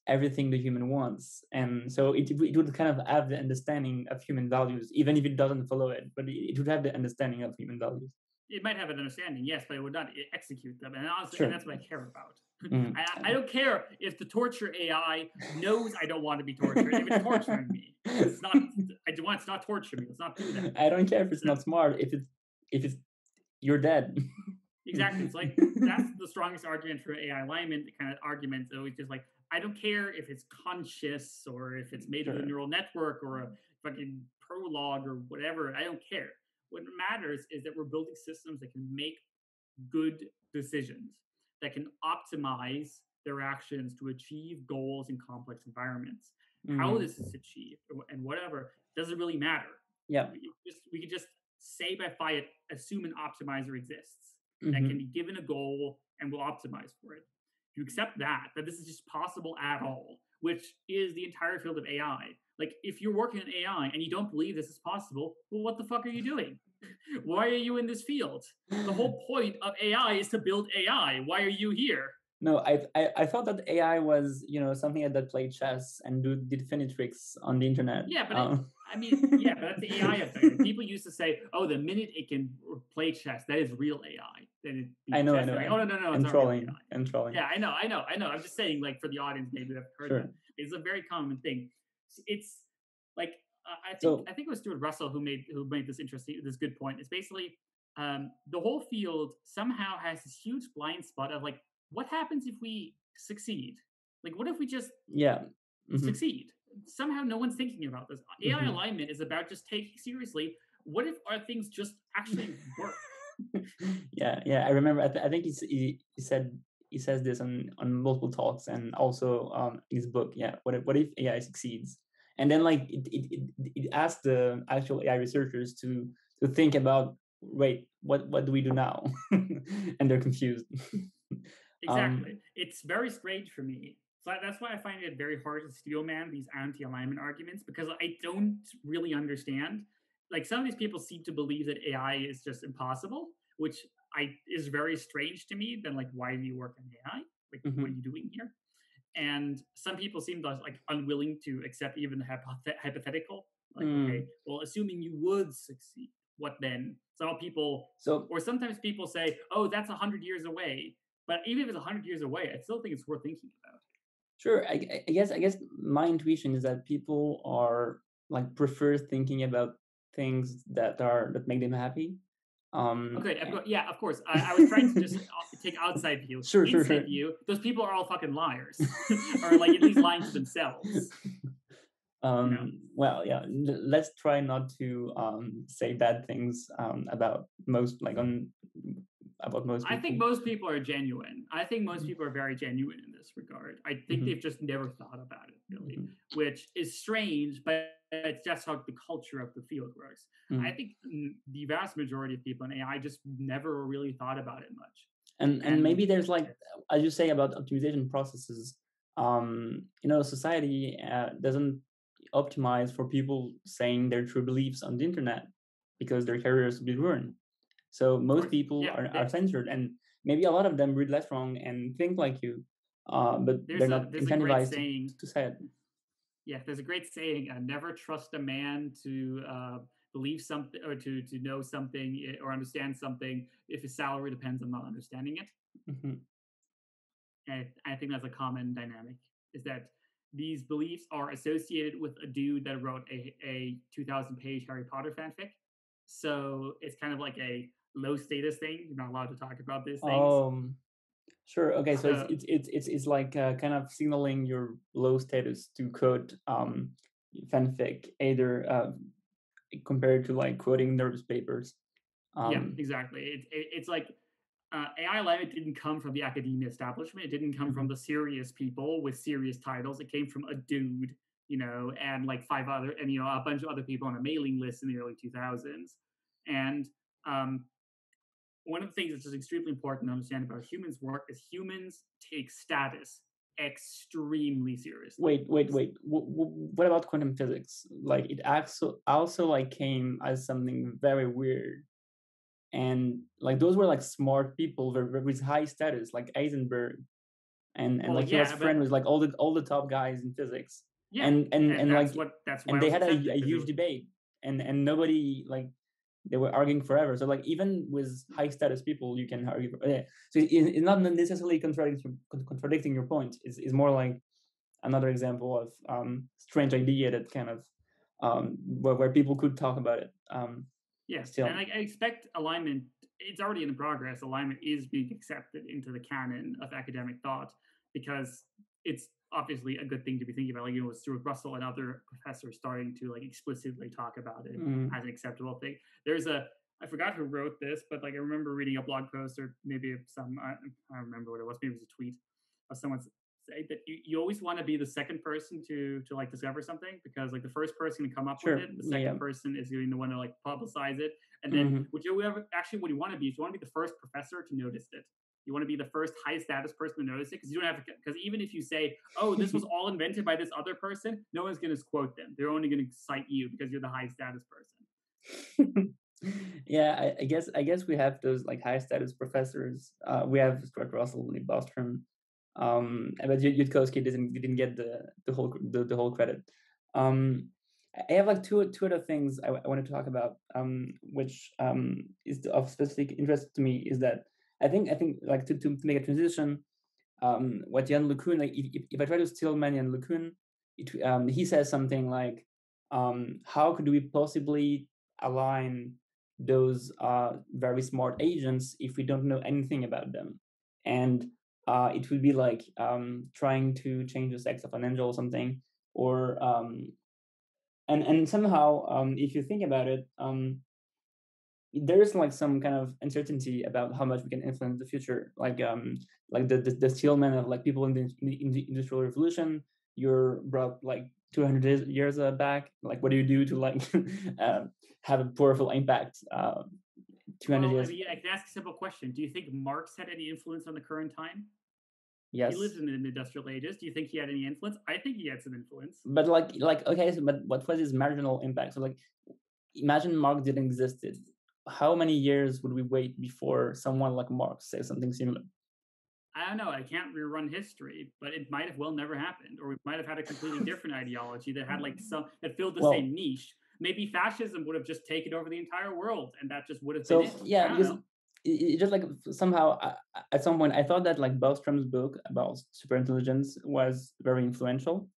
everything the human wants. And so it, it would kind of have the understanding of human values even if it doesn't follow it but it would have the understanding of human values. It might have an understanding yes but it would not execute them. And honestly sure. and that's what i care about Mm. I, I, don't care if the torture AI knows I don't want to be tortured. If it's torturing me, it's not. I want it's not torture me. Let's not do that. I don't care if it's not smart. If it's if it's you're dead. exactly. It's like that's the strongest argument for AI alignment. The kind of argument is always just like I don't care if it's conscious or if it's made sure. of a neural network or a fucking Prolog or whatever. I don't care. What matters is that we're building systems that can make good decisions that can optimize their actions to achieve goals in complex environments. Mm. How this is achieved and whatever doesn't really matter. Yeah, we, just, we could just say by fiat assume an optimizer exists mm-hmm. that can be given a goal and will optimize for it. You accept that, that this is just possible at all, which is the entire field of AI. Like, if you're working in AI and you don't believe this is possible, well, what the fuck are you doing? Why are you in this field? The whole point of AI is to build AI. Why are you here? No, I, I, I thought that AI was you know something that played chess and do, did funny tricks on the internet. Yeah, but um. it, I mean, yeah, but that's the AI effect. People used to say, "Oh, the minute it can play chess, that is real AI." Then I know, I know. Like, oh no, no, no, and trolling, and trolling. Yeah, I know, I know, I know. I'm just saying, like for the audience, maybe they've heard sure. that. It's a very common thing. It's like I think so, I think it was Stuart Russell who made who made this interesting this good point. It's basically um, the whole field somehow has this huge blind spot of like what happens if we succeed? Like what if we just yeah mm-hmm. succeed? Somehow no one's thinking about this. AI mm-hmm. alignment is about just taking seriously what if our things just actually work? yeah, yeah. I remember. I, th- I think he, he, he said he says this on on multiple talks and also um, in his book. Yeah, what if, what if AI succeeds? And then like it, it, it asked the actual AI researchers to to think about wait what what do we do now and they're confused exactly um, it's very strange for me so that's why I find it very hard to steel man these anti-alignment arguments because I don't really understand. Like some of these people seem to believe that AI is just impossible, which I is very strange to me. Then like, why do you work on AI? Like, mm-hmm. what are you doing here? And some people seem like unwilling to accept even the hypothetical like mm. okay well assuming you would succeed what then? Some people so or sometimes people say oh that's 100 years away but even if it's 100 years away i still think it's worth thinking about. Sure I, I guess i guess my intuition is that people are like prefer thinking about things that are that make them happy um, okay, yeah, of course. I, I was trying to just take outside view. Sure, Inside sure, sure. view, those people are all fucking liars, or like at least lying to themselves. Um, know? Well, yeah. Let's try not to um, say bad things um, about most, like on about most. People. I think most people are genuine. I think most mm-hmm. people are very genuine in this regard. I think mm-hmm. they've just never thought about it really, mm-hmm. which is strange, but it's just how the culture of the field works. Mm. I think the vast majority of people in AI just never really thought about it much. And, and, and maybe there's like, as you say about optimization processes, um, you know, society uh, doesn't optimize for people saying their true beliefs on the internet because their careers will be ruined. So most people yeah, are, are censored, and maybe a lot of them read LessWrong and think like you, uh, but they're not incentivized to, to say it yeah, there's a great saying: uh, "Never trust a man to uh, believe something or to to know something eh, or understand something if his salary depends on not understanding it." Mm-hmm. and I think that's a common dynamic, is that these beliefs are associated with a dude that wrote a, a 2000 page Harry Potter fanfic. So it's kind of like a low status thing. You're not allowed to talk about these things. Um, sure. Okay. So, So- it's, it's it's it's like uh, kind of signaling your low status to quote um fanfic, either uh, compared to like quoting NeurIPS papers. Um, yeah, exactly. It, it, it's like uh, AI alignment didn't come from the academia establishment. It didn't come Mm-hmm. from the serious people with serious titles. It came from a dude, you know, and like five other, and you know, a bunch of other people on a mailing list in the early 2000s. And um, one of the things that's just extremely important to understand about humans' work is humans take status extremely seriously. Wait, wait, wait. W- w- what about quantum physics? Like it also also like came as something very weird, and like those were like smart people with, high status, like Heisenberg, and and Well, like he was yeah, but- friend with like all the all the top guys in physics, Yeah, and and and, that's like what that's and they was had a, a huge debate, and and nobody like they were arguing forever. So like even with high status people, you can argue. Yeah. So it, it's not necessarily contradicting contradicting your point. It's, it's more like another example of um, strange idea that kind of um, where, where people could talk about it. Um, Yes, still. and I, I expect alignment. It's already in progress. Alignment is being accepted into the canon of academic thought because it's obviously a good thing to be thinking about. Like you know, with Stuart Russell and other professors starting to like explicitly talk about it mm, as an acceptable thing. There's a I forgot who wrote this, but like I remember reading a blog post or maybe some I, I don't remember what it was. Maybe it was a tweet of someone say that you, you always want to be the second person to to like discover something because like the first person to come up Sure, with it, the second yeah. person is doing the one to like publicize it, and then Mhm. what you ever actually what you want to be is you want to be the first professor to notice it. You want to be the first high status person to notice it because you don't have to. Because even if you say, "Oh, this was all invented by this other person," no one's going to quote them. They're only going to cite you because you're the high status person. yeah, I, I guess I guess we have those like high status professors. Uh, we have Stuart Russell, Lee Bostrom, um, but Yud- Yudkowsky didn't didn't get the the whole the, the whole credit. Um, I- I have like two two other things I, I want to talk about, um, which um, is of specific interest to me. Is that I think I think like to, to make a transition, um, what Yann LeCun like if, if, I try to steal money Yann LeCun, it um, he says something like, um, how could we possibly align those uh, very smart agents if we don't know anything about them. And uh, it would be like um, trying to change the sex of an angel or something. Or um, and and somehow, um, if you think about it, um, there is like some kind of uncertainty about how much we can influence the future. Like um, like the the, the steelman of like people in the, in the, industrial revolution. You're brought like 200 years- years uh, back. Like, what do you do to like uh, have a powerful impact? Uh, 200 Well, I years. mean, I can ask a simple question. Do you think Marx had any influence on the current time? yes. He lived in the industrial ages. Do you think he had any influence? I think he had some influence. but like like okay so, but what was his marginal impact so like imagine marx didn't existed how many years would we wait before someone like marx says something similar I don't know. I can't rerun history, but it might have well never happened, or we might have had a completely different ideology that had like some that filled the Well- same niche. Maybe fascism would have just taken over the entire world, and that just would have so been it. Yeah because know. it, just like somehow I, I- at some point i thought that like bostrom's book about superintelligence was very influential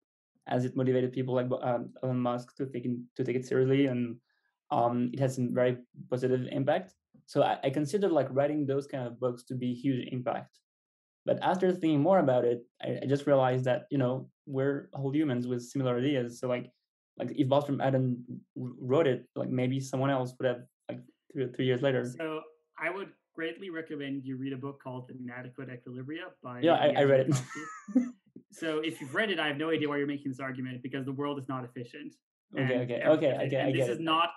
as it motivated people like um, elon musk to take in, to take it seriously and um, it has some very positive impact. So I, I considered like writing those kind of books to be huge impact. But after thinking more about it I, I just realized that you know we're whole humans with similar ideas. So like like if bostrom hadn't wrote it like maybe someone else would have like three, three years later. So I would greatly recommend you read a book called Inadequate Equilibria by Yeah, I- I read it. So if you've read it, I have no idea why you're making this argument because the world is not efficient. okay and okay ev- okay and- okay and i this get is it. not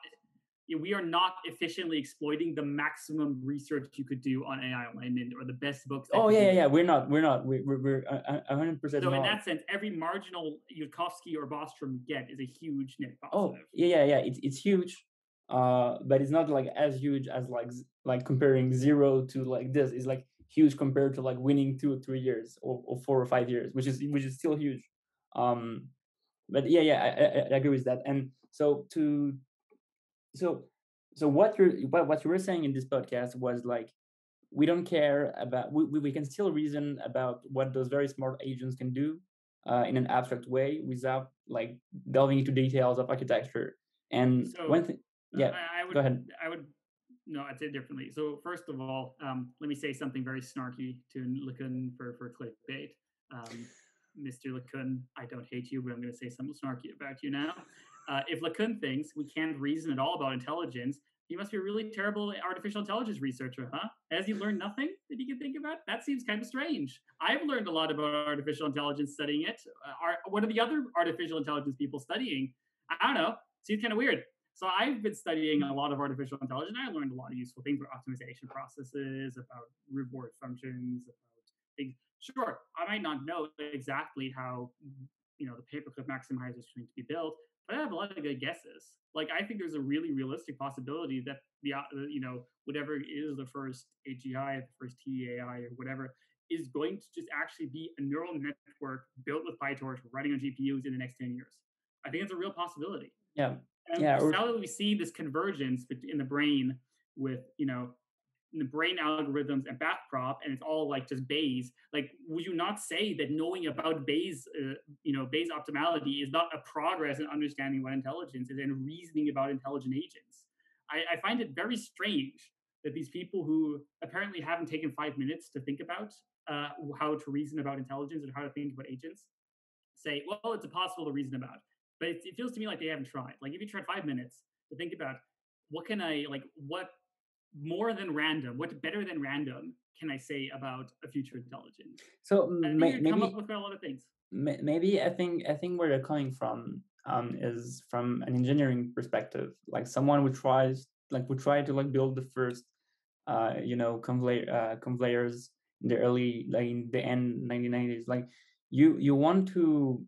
we are not efficiently exploiting the maximum research you could do on AI alignment or the best books. oh yeah yeah yeah. We're not we're not we- we're we're hundred percent So in that sense, every marginal Yudkowsky or Bostrom get is a huge net oh yeah yeah yeah. It's it's huge uh but it's not like as huge as like like comparing zero to like this. It's like huge compared to like winning two or three years or, or four or five years which is which is still huge. Um but yeah yeah I, I, I agree with that. And so to so so what you're what, what you were saying in this podcast was like we don't care about we, we can still reason about what those very smart agents can do uh, in an abstract way without like delving into details of architecture and So, one thing yeah I, I would, go ahead I would, no, I'd say differently. So first of all, um, let me say something very snarky to LeCun for, for clickbait. Um, Mr. LeCun, I don't hate you, but I'm going to say something snarky about you now. Uh, if LeCun thinks we can't reason at all about intelligence, he must be a really terrible artificial intelligence researcher, huh? Has he learned nothing that he can think about? That seems kind of strange. I've learned a lot about artificial intelligence studying it. Uh, are, what are the other artificial intelligence people studying? I don't know. Seems kind of weird. So I've been studying a lot of artificial intelligence. I learned a lot of useful things about optimization processes, about reward functions, about things. Sure, I might not know exactly how you know the paperclip maximizer is going to be built, but I have a lot of good guesses. Like I think there's a really realistic possibility that the uh, you know whatever is the first AGI, the first TAI, or whatever is going to just actually be a neural network built with PyTorch running on GPUs in the next 10 years. I think it's a real possibility. yeah And Yeah, now that we see this convergence in the brain with, you know, brain algorithms and backprop, and it's all like just Bayes. Like, would you not say that knowing about Bayes, uh, you know, Bayes optimality is not a progress in understanding what intelligence is and reasoning about intelligent agents? I, I find it very strange that these people who apparently haven't taken five minutes to think about uh, how to reason about intelligence and how to think about agents say, well, it's impossible to reason about. But it, it feels to me like they haven't tried. Like if you tried five minutes to think about what can I like, what more than random, what better than random can I say about a future intelligence? so I think may, maybe come up with a lot of things. May- maybe I think I think where they're coming from um, is from an engineering perspective. Like someone who tries like who tried to like build the first uh, you know conveyor uh, conveyors in the early like in the end 1990s. Like you you want to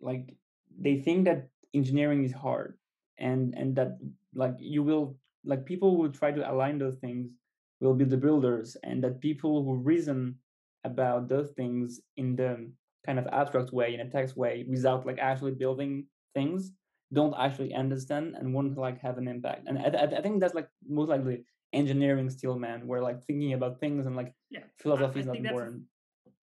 like they think that engineering is hard and and that like you will like people will try to align those things will be the builders and that people who reason about those things in the kind of abstract way in a text way without like actually building things don't actually understand and won't like have an impact and i, I- I think that's like most likely engineering still man where like thinking about things and like Yeah. philosophy I is not important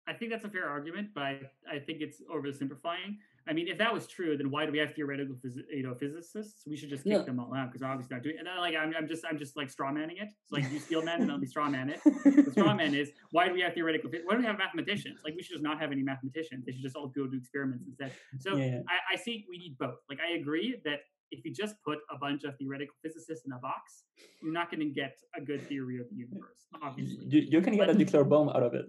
I think that's a fair argument, but I, I think it's oversimplifying. I mean, if that was true, then why do we have theoretical phys- you know physicists? We should just kick them all out because obviously not doing. And then, like I'm, I'm just I'm just like straw manning it. It's like you steel man and I'll be straw man it. The straw man is why do we have theoretical? Why do we have mathematicians? Like we should just not have any mathematicians. They should just all go do experiments instead. So yeah. I, I think we need both. Like I agree that if you just put a bunch of theoretical physicists in a box, you're not going to get a good theory of the universe. Obviously, you, you can get a nuclear bomb out of it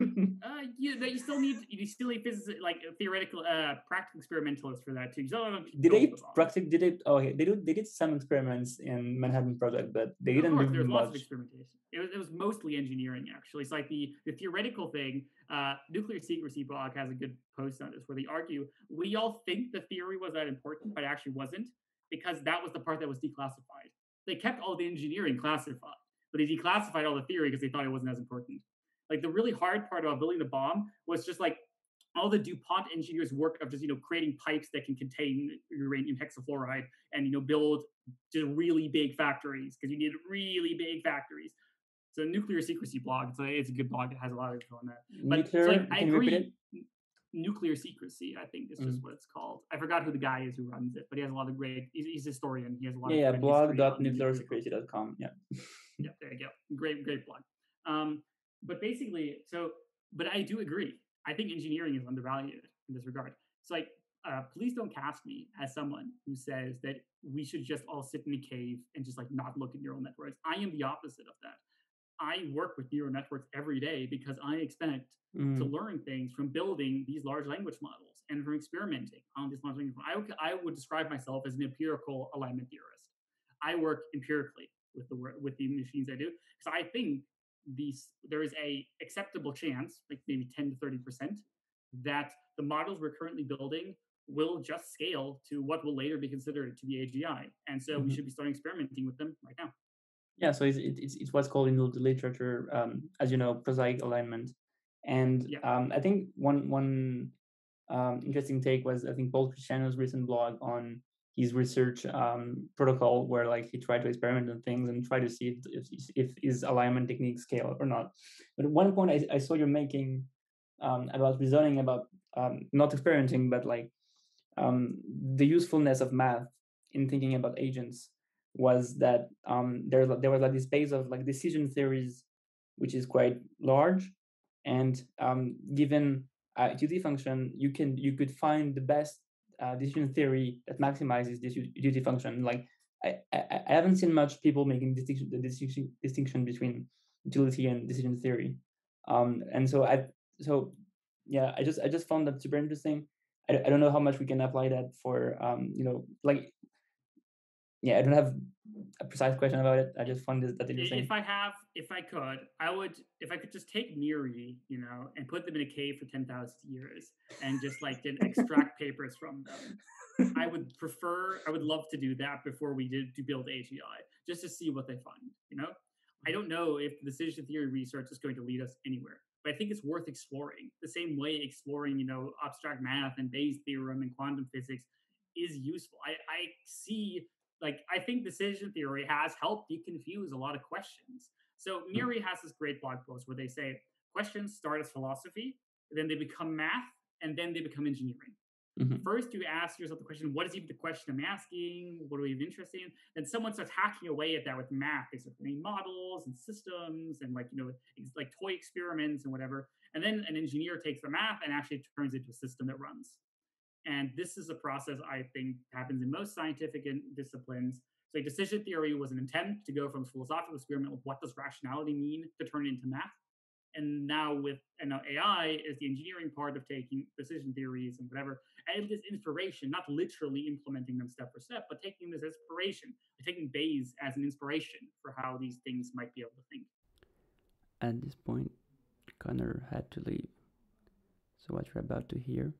uh, you, you still need you still need physics like uh, theoretical uh practical experimentalists for that too. You still have to did they practice did they oh okay, they did they did some experiments in manhattan project but they Of didn't course, do there's lots of much experimentation. It was, it was mostly engineering, actually. It's like the, the theoretical thing. Uh, Nuclear Secrecy blog has a good post on this where they argue we all think the theory was that important, but it actually wasn't because that was the part that was declassified. They kept all the engineering classified, but they declassified all the theory because they thought it wasn't as important. Like the really hard part about building the bomb was just like all the DuPont engineers' work of just you know creating pipes that can contain uranium hexafluoride and you know build just really big factories because you need really big factories. So nuclear secrecy blog. It's a it's a good blog that has a lot of info on that. But so, nuclear like, I can you repeat agree. Nuclear secrecy, I think, is just Mm. what it's called. I forgot who the guy is who runs it, but he has a lot of great. He's, he's a historian. He has a lot yeah yeah of good history on the nuclear yeah Yeah, there you go. Great, great blog. Um, but basically, so, but I do agree. I think engineering is undervalued in this regard. So, like, uh, please don't cast me as someone who says that we should just all sit in a cave and just like not look at neural networks. I am the opposite of that. I work with neural networks every day because I expect to Mm, learn things from building these large language models and from experimenting on these large language models. I would, I would describe myself as an empirical alignment theorist. I work empirically with the with the machines I do because I think these there is a acceptable chance, like maybe 10 to 30 percent, that the models we're currently building will just scale to what will later be considered to be AGI, and so we Mhm. should be starting experimenting with them right now. yeah so it's, it's it's what's called in the literature um as you know prosaic alignment and Yeah. um i think one one um interesting take was i think paul christiano's recent blog on his research um, protocol where like he tried to experiment on things and try to see if, if, if his alignment techniques scale or not. But at one point I, I saw you're making um, about reasoning about um, not experimenting, but like um, the usefulness of math in thinking about agents was that um, there, there was like this base of like decision theories, which is quite large. And um, given a utility function, you can you could find the best uh, decision theory that maximizes this utility function. Like I, I, I haven't seen much people making distinction the distinction distinction between utility and decision theory. Um, and so I so yeah, I just I just found that super interesting. I, I don't know how much we can apply that for um, you know like yeah, I don't have a precise question about it. I just found this that interesting. If I have, if I could, I would, if I could just take MIRI, you know, and put them in a cave for ten thousand years and just like did extract papers from them. I would prefer, I would love to do that before we did to build AGI, just to see what they find. You know, I don't know if decision theory research is going to lead us anywhere, but I think it's worth exploring. The same way exploring, you know, abstract math and Bayes theorem and quantum physics is useful. I, I see like I think decision theory has helped deconfuse a lot of questions. So hmm. MIRI has this great blog post where they say questions start as philosophy, then they become math, and then they become engineering. Mm-hmm. First, you ask yourself the question, what is even the question I'm asking? What are we even interested in? Then someone starts hacking away at that with math. They start doing models and systems and like, you know, like toy experiments and whatever. And then an engineer takes the math and actually turns it into a system that runs. And this is a process I think happens in most scientific disciplines. So decision theory was an attempt to go from philosophical experiment with what does rationality mean to turn it into math. And now with and now AI is the engineering part of taking decision theories and whatever, and this inspiration, not literally implementing them step for step, but taking this inspiration, taking Bayes as an inspiration for how these things might be able to think. At this point, Connor had to leave. So what you're about to hear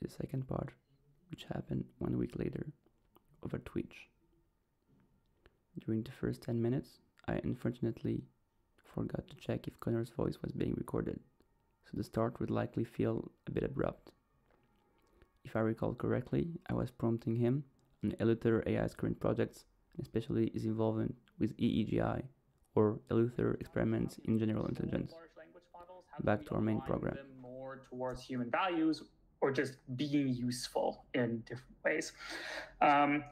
the second part, which happened one week later over Twitch. During the first 10 minutes, I unfortunately forgot to check if Connor's voice was being recorded, so the start would likely feel a bit abrupt. If I recall correctly, I was prompting him on Eleuther AI's current projects, and especially his involvement with EEGI, or Eleuther experiments in general intelligence. Back to our main program. More towards human values or just being useful in different ways. Um,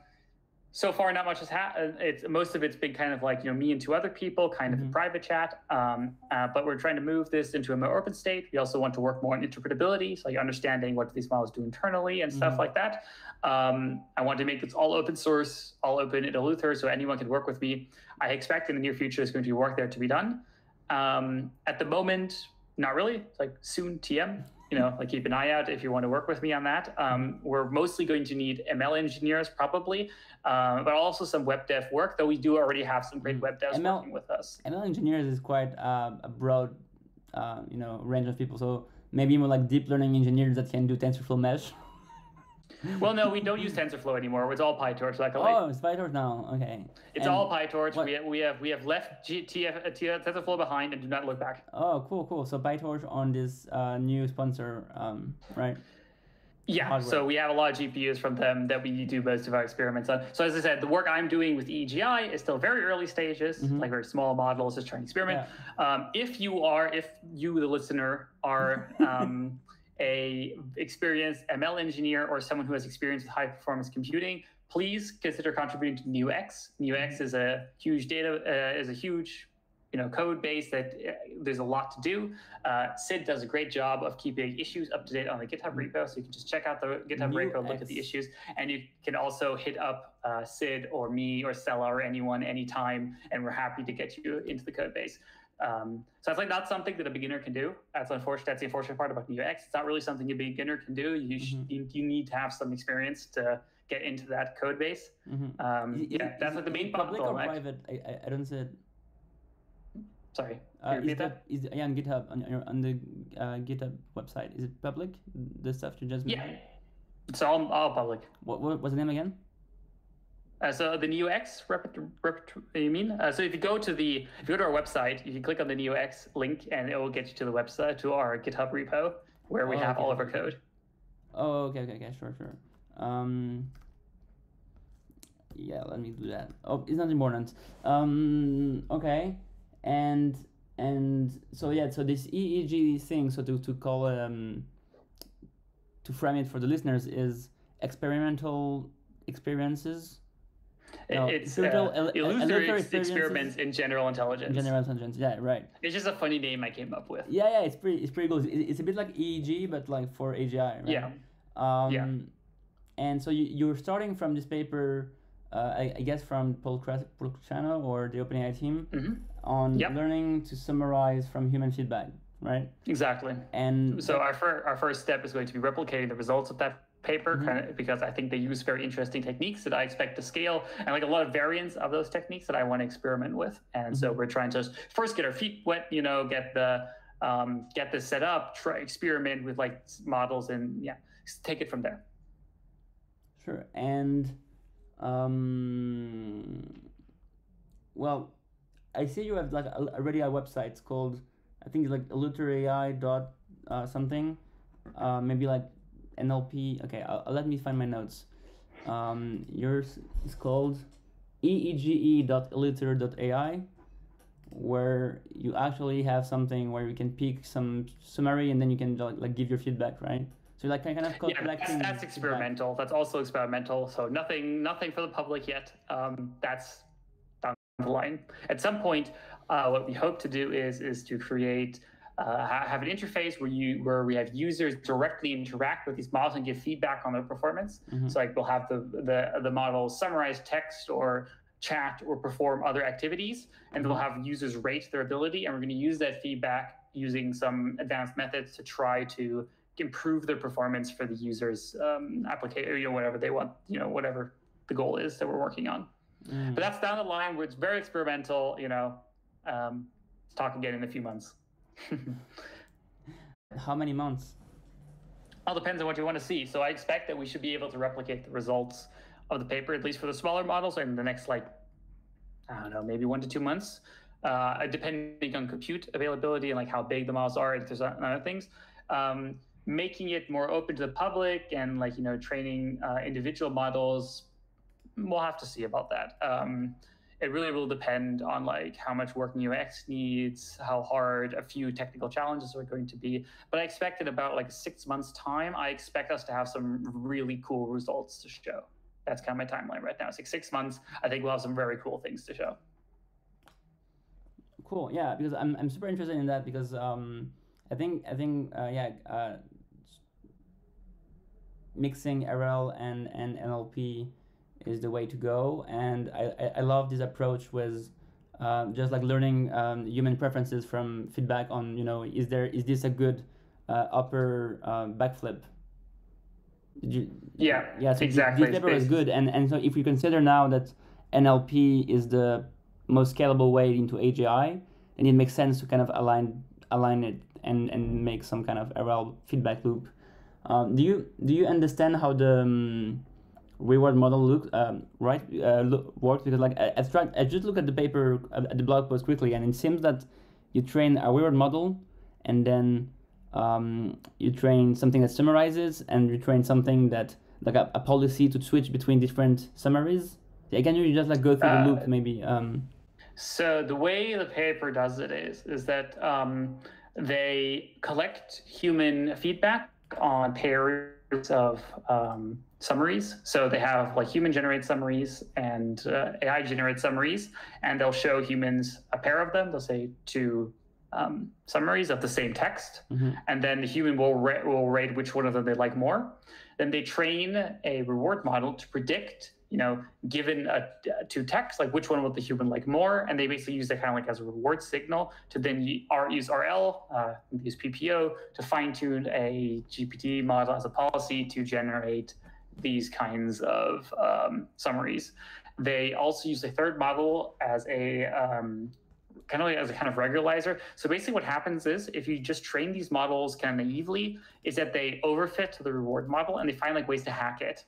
so far, not much has happened. It's most of it's been kind of like you know me and two other people, kind of mm-hmm. private chat. Um, uh, but we're trying to move this into a more open state. We also want to work more on interpretability, so like understanding what these models do internally and mm-hmm. stuff like that. Um, I want to make this all open source, all open in Eleuther, so anyone can work with me. I expect in the near future there's going to be work there to be done. Um, at the moment, not really. It's like soon TM you know, like keep an eye out if you want to work with me on that. Um, we're mostly going to need ML engineers probably, uh, but also some web dev work. Though we do already have some great web devs ML, working with us. ML engineers is quite uh, a broad, uh, you know, range of people. So maybe more like deep learning engineers that can do TensorFlow mesh well, no, we don't use TensorFlow anymore. It's all PyTorch. Like, oh, it's PyTorch now. Okay. It's and all PyTorch. We have, we have we have left G- TF, uh, TF, TensorFlow behind and do not look back. Oh, cool, cool. So PyTorch on this uh, new sponsor, um, right? Yeah, Hardware. so we have a lot of GPUs from them that we do most of our experiments on. So as I said, the work I'm doing with EGI is still very early stages, mm-hmm. like very small models, just trying to experiment. Yeah. Um, if you are, if you, the listener, are um, a experienced ML engineer or someone who has experience with high performance computing, please consider contributing to NeoX. NeoX is a huge data uh, is a huge you know code base that uh, there's a lot to do. Uh, Sid does a great job of keeping issues up to date on the GitHub repo, so you can just check out the GitHub New repo, X. look at the issues, and you can also hit up uh, Sid or me or Stella or anyone anytime, and we're happy to get you into the code base. Um, so it's like not something that a beginner can do. That's unfortunate. That's the unfortunate part about NeoX. It's not really something a beginner can do. You mm-hmm. you, you, need to have some experience to get into that code base. Mm-hmm. Um, yeah, that's like the main public or private. I, I don't say it. Sorry. Uh, is that is yeah on GitHub on on the uh, GitHub website? Is it public? The stuff you just yeah. It's all all public. What what was the name again? Uh, so the NeoX rep, rep, you mean? Uh, so if you go to the if you go to our website, you can click on the NeoX link, and it will get you to the website to our GitHub repo where we oh, have okay, all of our code. Oh, okay, okay, okay, sure, sure. Um, yeah, let me do that. Oh, it's not important. Um, okay, and and so yeah, so this EEG thing, so to to call um to frame it for the listeners is experimental experiences. No, it's uh, Eleuther experiments in general intelligence. General intelligence, yeah, right. It's just a funny name I came up with. Yeah, yeah, it's pretty, it's pretty cool. It's a bit like EEG, but like for AGI, right? Yeah. Um, yeah. And so you, you're starting from this paper, uh, I, I, guess from Paul Christiano or the OpenAI team, mm-hmm. on yep. learning to summarize from human feedback, right? Exactly. And so our, fir- our first step is going to be replicating the results of that paper mm-hmm. kind of because I think they use very interesting techniques that I expect to scale and like a lot of variants of those techniques that I want to experiment with. And mm-hmm. so we're trying to first get our feet wet, you know, get the um, get this set up, try experiment with like models and yeah, take it from there. Sure. And um, well, I see you have like already a website it's called I think it's like Eleuther dot uh, something. Uh, maybe like NLP. Okay, I'll let me find my notes. Um, yours is called eegi.eleuther.ai, where you actually have something where you can pick some summary and then you can like give your feedback, right? So like kind of yeah, that's, that's experimental. Feedback. That's also experimental. So nothing, nothing for the public yet. Um, that's down the line. At some point, uh, what we hope to do is is to create uh, have an interface where you where we have users directly interact with these models and give feedback on their performance. Mm-hmm. So like we'll have the the the model summarize text or chat or perform other activities, and mm-hmm. we'll have users rate their ability, and we're going to use that feedback using some advanced methods to try to improve their performance for the users um, application, you know, whatever they want, you know, whatever the goal is that we're working on. Mm. But that's down the line where it's very experimental, you know. Um, talk again in a few months. How many months? All depends on what you want to see. So I expect that we should be able to replicate the results of the paper, at least for the smaller models, in the next like I don't know, maybe one to two months, uh, depending on compute availability and like how big the models are, and there's other things. Um, making it more open to the public and like you know training uh, individual models, we'll have to see about that. Um, it really will depend on like how much working NeoX needs, how hard a few technical challenges are going to be. But I expect in about like six months time, I expect us to have some really cool results to show. That's kind of my timeline right now. It's like six months. I think we'll have some very cool things to show. Cool. Yeah, because I'm, I'm super interested in that because um, I think I think uh, yeah uh, mixing RL and and NLP is the way to go. And I, I love this approach with uh, just like learning um, human preferences from feedback on, you know, is there is this a good uh, upper uh, backflip? You, yeah, yeah. So exactly. This paper is good, and and so if we consider now that NLP is the most scalable way into AGI, then it makes sense to kind of align align it and and make some kind of RL feedback loop. Um, do you do you understand how the um, reward model look um, right uh, look, works because like I, I, tried, I just look at the paper at the blog post quickly and it seems that you train a reward model and then um, you train something that summarizes and you train something that like a, a policy to switch between different summaries. Yeah, can you just like go through uh, the loop maybe um, so the way the paper does it is is that um, they collect human feedback on pairs of um, summaries. So they have like human generate summaries and uh, AI generate summaries, and they'll show humans a pair of them. They'll say two um, summaries of the same text, mm-hmm. and then the human will ra- will rate which one of them they like more. Then they train a reward model to predict you know, given a, two texts, like which one would the human like more, and they basically use that kind of like as a reward signal to then use RL, uh, use PPO to fine tune a GPT model as a policy to generate these kinds of um, summaries. They also use a third model as a um, kind of like as a kind of regularizer. So basically, what happens is if you just train these models kind of naively, is that they overfit to the reward model and they find like ways to hack it.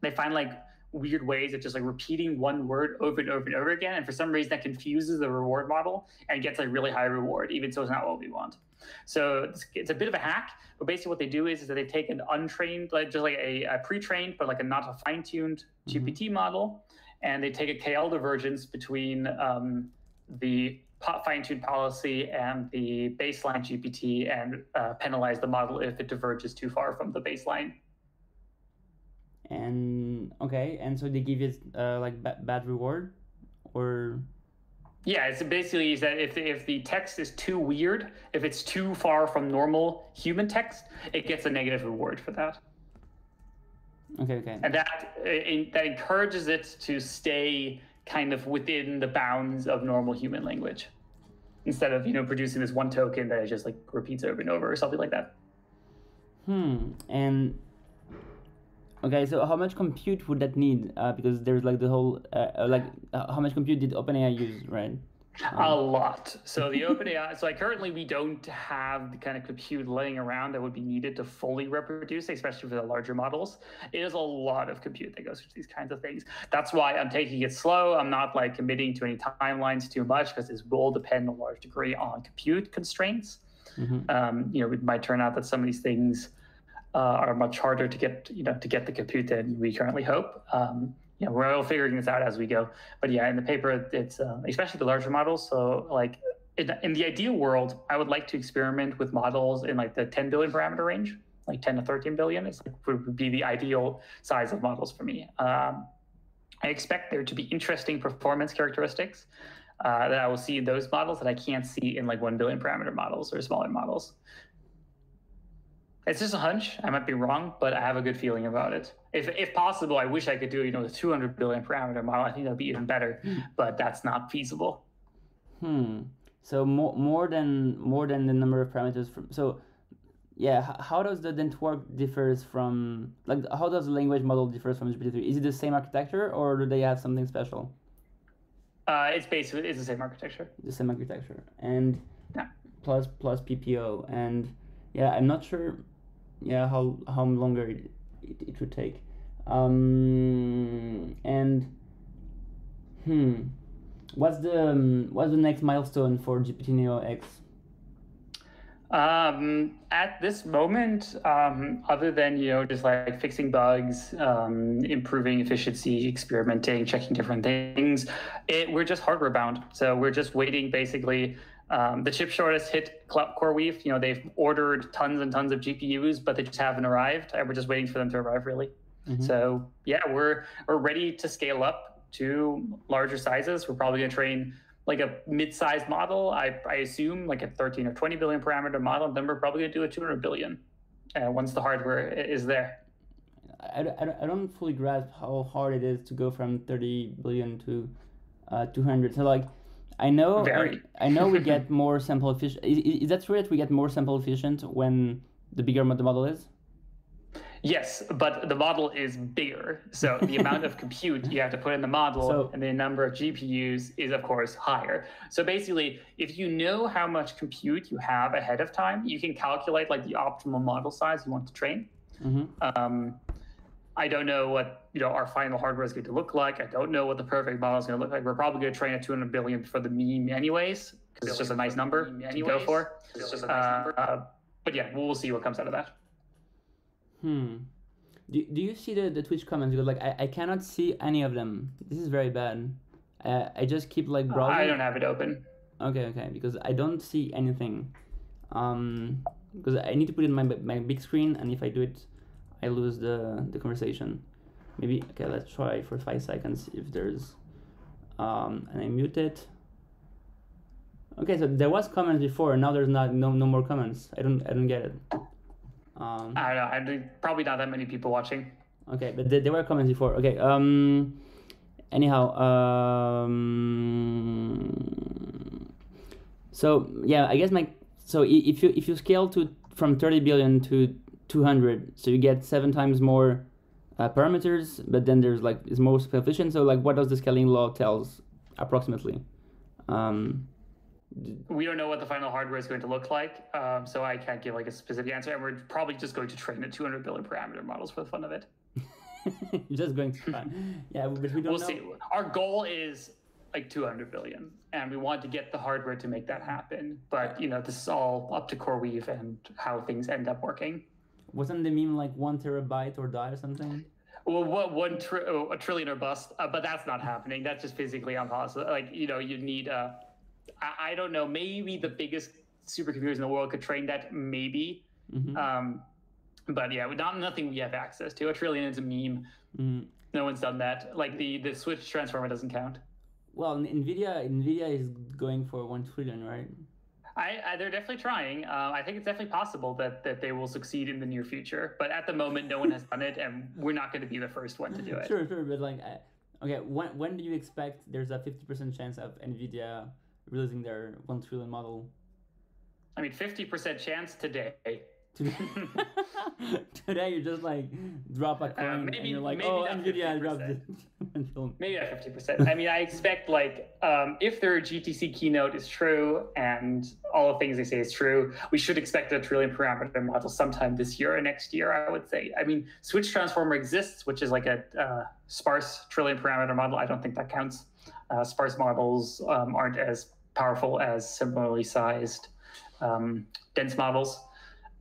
They find like weird ways of just like repeating one word over and over and over again. And for some reason, that confuses the reward model and gets a really high reward, even though it's not what we want. So it's, it's, a bit of a hack, but basically what they do is, is that they take an untrained, like just like a, a pre-trained, but like a not a fine-tuned mm-hmm. GPT model, and they take a KL divergence between um, the fine-tuned policy and the baseline GPT and uh, penalize the model if it diverges too far from the baseline. And okay, and so they give it uh, like ba- bad reward, or yeah, it's basically is that if the, if the text is too weird, if it's too far from normal human text, it gets a negative reward for that. Okay, okay. And that that encourages it to stay kind of within the bounds of normal human language, instead of you know producing this one token that it just like repeats over and over or something like that. Hmm. And Okay, so how much compute would that need? Uh, because there's like the whole uh, uh like uh, how much compute did OpenAI use, right? Um, a lot. So the OpenAI. so like currently we don't have the kind of compute laying around that would be needed to fully reproduce, especially for the larger models. It is a lot of compute that goes into these kinds of things. That's why I'm taking it slow. I'm not like committing to any timelines too much because this will depend a large degree on compute constraints. Mm-hmm. Um, you know, it might turn out that some of these things uh, are much harder to get you know to get the compute than we currently hope. Um, you know, we're all figuring this out as we go. But yeah, in the paper, it's uh, especially the larger models. So like in, in, the ideal world, I would like to experiment with models in like the 10 billion parameter range, like 10 to 13 billion is like, would be the ideal size of models for me. Um, I expect there to be interesting performance characteristics uh, that I will see in those models that I can't see in like 1 billion parameter models or smaller models. It's just a hunch. I might be wrong, but I have a good feeling about it. If if possible, I wish I could do you know the 200 billion parameter model. I think that'd be even better, hmm. but that's not feasible. Hmm. So more more than more than the number of parameters from so yeah how does the network differs from like how does the language model differs from GPT-3? Is it the same architecture or do they have something special? Uh, it's basically it's the same architecture. The same architecture and yeah. plus plus PPO and yeah I'm not sure yeah how how longer it, it, it would take um and hmm what's the um, what's the next milestone for gpt NeoX um, at this moment, um, other than you know just like fixing bugs, um, improving efficiency, experimenting, checking different things, it, we're just hardware bound. So we're just waiting basically um, the chip shortage hit CoreWeave. You know, they've ordered tons and tons of GPUs, but they just haven't arrived. And we're just waiting for them to arrive, really. Mm-hmm. So yeah, we're we're ready to scale up to larger sizes. We're probably going to train like a mid-sized model. I, I assume like a 13 or 20 billion parameter model. Then we're probably going to do a 200 billion uh, once the hardware is there. I, I, I don't fully grasp how hard it is to go from 30 billion to uh, 200. So like I know. Very. I, I know we get more sample efficient. Is, is, that true that we get more sample efficient when the bigger the model is? Yes, but the model is bigger. So the amount of compute you have to put in the model so, and the number of GPUs is, of course, higher. So basically, if you know how much compute you have ahead of time, you can calculate like the optimal model size you want to train. Mm-hmm. Um, I don't know what you know our final hardware is going to look like. I don't know what the perfect model is going to look like. We're probably going to train at 200 billion for the meme anyways, because it's just a nice number to go for. It's just a nice uh, number. Uh, but yeah, we'll see what comes out of that. Hmm. Do, do you see the, the Twitch comments? Because like I, I cannot see any of them. This is very bad. Uh, I just keep like browsing. I don't have it open. Okay, okay, because I don't see anything. Um, because I need to put it in my my big screen, and if I do it I lose the, the conversation. Maybe, okay, let's try for five seconds if there's, um, and I mute it. Okay, so there was comments before, and now there's not no no more comments. I don't I don't get it. Um, I don't know. I probably not that many people watching. Okay, but there, there were comments before. Okay. Um. Anyhow. Um. So yeah, I guess my so if you if you scale to from 30 billion to 200 so you get seven times more uh, parameters but then there's like it's more efficient so like what does the scaling law tells approximately? Um, we don't know what the final hardware is going to look like um, so i can't give like a specific answer and we're probably just going to train the 200 billion parameter models for the fun of it. You're just going to yeah but we don't we'll know. see. Our goal is like 200 billion and we want to get the hardware to make that happen. But you know this is all up to CoreWeave and how things end up working wasn't the meme like one terabyte or die or something? well, what one tri- oh, a trillion or bust, uh, but that's not happening. That's just physically impossible. Like you know, you need uh, I, I don't know, maybe the biggest supercomputers in the world could train that, maybe. Mm-hmm. Um, but yeah, not nothing we have access to. A trillion is a meme. Mm-hmm. No one's done that. Like the the switch transformer doesn't count. Well, Nvidia Nvidia is going for one trillion, right? I, I, they're definitely trying. Uh, I think it's definitely possible that that they will succeed in the near future. But at the moment, no one has done it, and we're not going to be the first one to do it. Sure, sure. But like, okay, when when do you expect there's a fifty percent chance of Nvidia releasing their one trillion model? I mean, fifty percent chance today. Today you just like drop a uh, coin maybe, and you're like, oh, Nvidia dropped it. maybe at fifty percent. I mean, I expect like um, if their GTC keynote is true and all the things they say is true, we should expect a trillion parameter model sometime this year or next year. I would say. I mean, Switch Transformer exists, which is like a uh, sparse trillion parameter model. I don't think that counts. Uh, sparse models um, aren't as powerful as similarly sized um, dense models.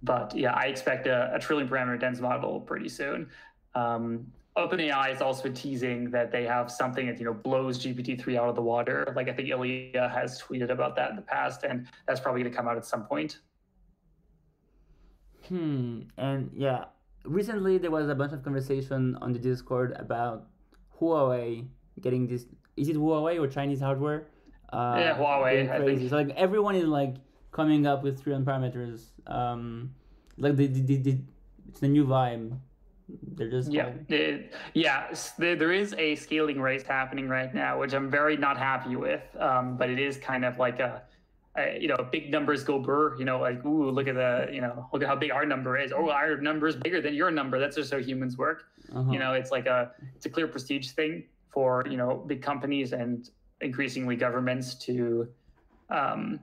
But yeah, I expect a, a trillion parameter dense model pretty soon. Um, OpenAI is also teasing that they have something that you know blows GPT-3 out of the water. Like I think Ilya has tweeted about that in the past, and that's probably going to come out at some point. Hmm. And yeah, recently there was a bunch of conversation on the Discord about Huawei getting this. Is it Huawei or Chinese hardware? Uh, yeah, Huawei. Crazy. So like everyone is like coming up with trillion parameters. Um, like the, the, the, the it's the new vibe. They're just yeah, yeah. There, there is a scaling race happening right now, which I'm very not happy with. Um, but it is kind of like a, a, you know, big numbers go burr. You know, like ooh, look at the, you know, look at how big our number is. Oh, our number is bigger than your number. That's just how humans work. Uh-huh. You know, it's like a, it's a clear prestige thing for you know big companies and increasingly governments to um,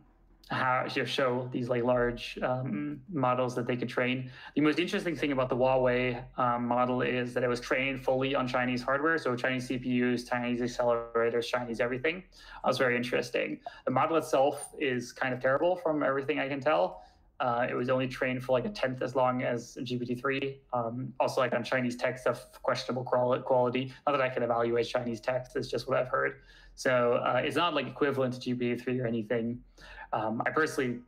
how you know, show these like large um, models that they could train. The most interesting thing about the Huawei um, model is that it was trained fully on Chinese hardware, so Chinese CPUs, Chinese accelerators, Chinese everything. That was very interesting. The model itself is kind of terrible from everything I can tell. Uh, it was only trained for like a tenth as long as GPT-3. Um, also, like on Chinese text of questionable quality. Not that I can evaluate Chinese text; it's just what I've heard. So uh, it's not like equivalent to GPT-3 or anything. Um, I personally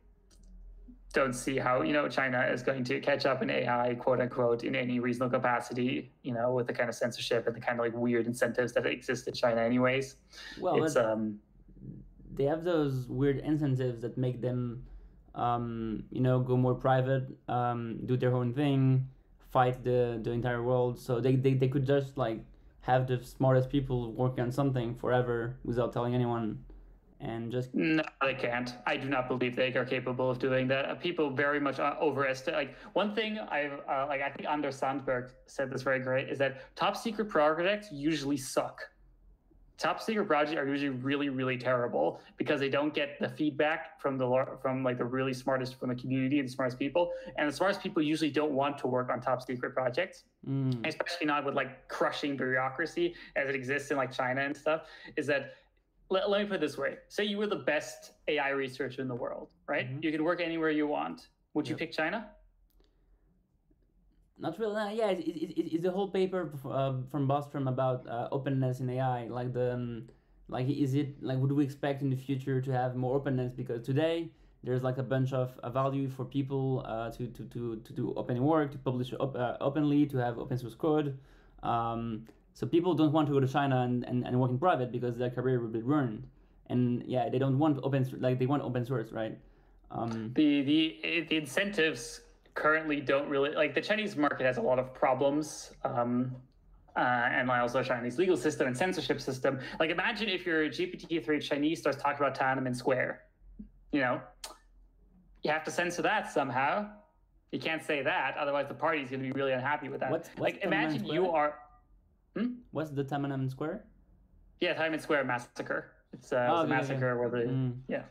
don't see how you know China is going to catch up in AI, quote unquote, in any reasonable capacity. You know, with the kind of censorship and the kind of like weird incentives that exist in China, anyways. Well, it's um, they have those weird incentives that make them, um, you know, go more private, um, do their own thing, fight the the entire world. So they they, they could just like have the smartest people working on something forever without telling anyone and just no they can't. I do not believe they are capable of doing that. Uh, people very much uh, overestimate like one thing i've uh, like i think anders sandberg said this very great is that top secret projects usually suck top secret projects are usually really really terrible because they don't get the feedback from the from like the really smartest from the community and the smartest people and the smartest people usually don't want to work on top secret projects mm. especially not with like crushing bureaucracy as it exists in like china and stuff is that let, let me put it this way say you were the best ai researcher in the world right mm-hmm. you can work anywhere you want would yep. you pick china not really uh, yeah it, it, it, it's the whole paper uh, from bostrom about uh, openness in ai like the um, like is it like would we expect in the future to have more openness because today there's like a bunch of uh, value for people uh, to, to, to, to do open work to publish op- uh, openly to have open source code um, so people don't want to go to China and, and, and work in private because their career will be ruined. And yeah, they don't want open like they want open source, right? Um, the the the incentives currently don't really like the Chinese market has a lot of problems. Um, uh, and also Chinese legal system and censorship system. Like, imagine if your GPT-3 Chinese starts talking about Tiananmen Square. You know, you have to censor that somehow. You can't say that, otherwise the party's going to be really unhappy with that. What's, what's like, imagine you are Hmm? What's the Tiananmen Square? Yeah, Tiananmen Square massacre. It's, uh, oh, a massacre yeah. where the mm. yeah,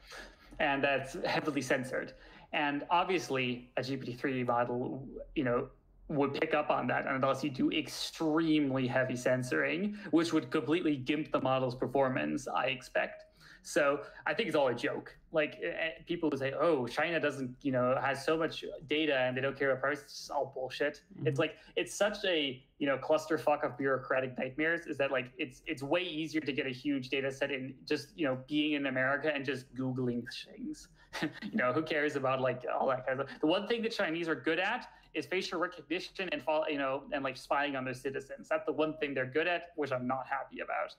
and that's heavily censored. And obviously, a GPT-3 model, you know, would pick up on that unless you do extremely heavy censoring, which would completely gimp the model's performance. I expect. So I think it's all a joke. Like eh, eh, people who say, "Oh, China doesn't, you know, has so much data and they don't care about price," it's all bullshit. Mm-hmm. It's like it's such a you know clusterfuck of bureaucratic nightmares. Is that like it's it's way easier to get a huge data set in just you know being in America and just googling things. you know, who cares about like all that kind of stuff? The one thing the Chinese are good at is facial recognition and follow, you know, and like spying on their citizens. That's the one thing they're good at, which I'm not happy about.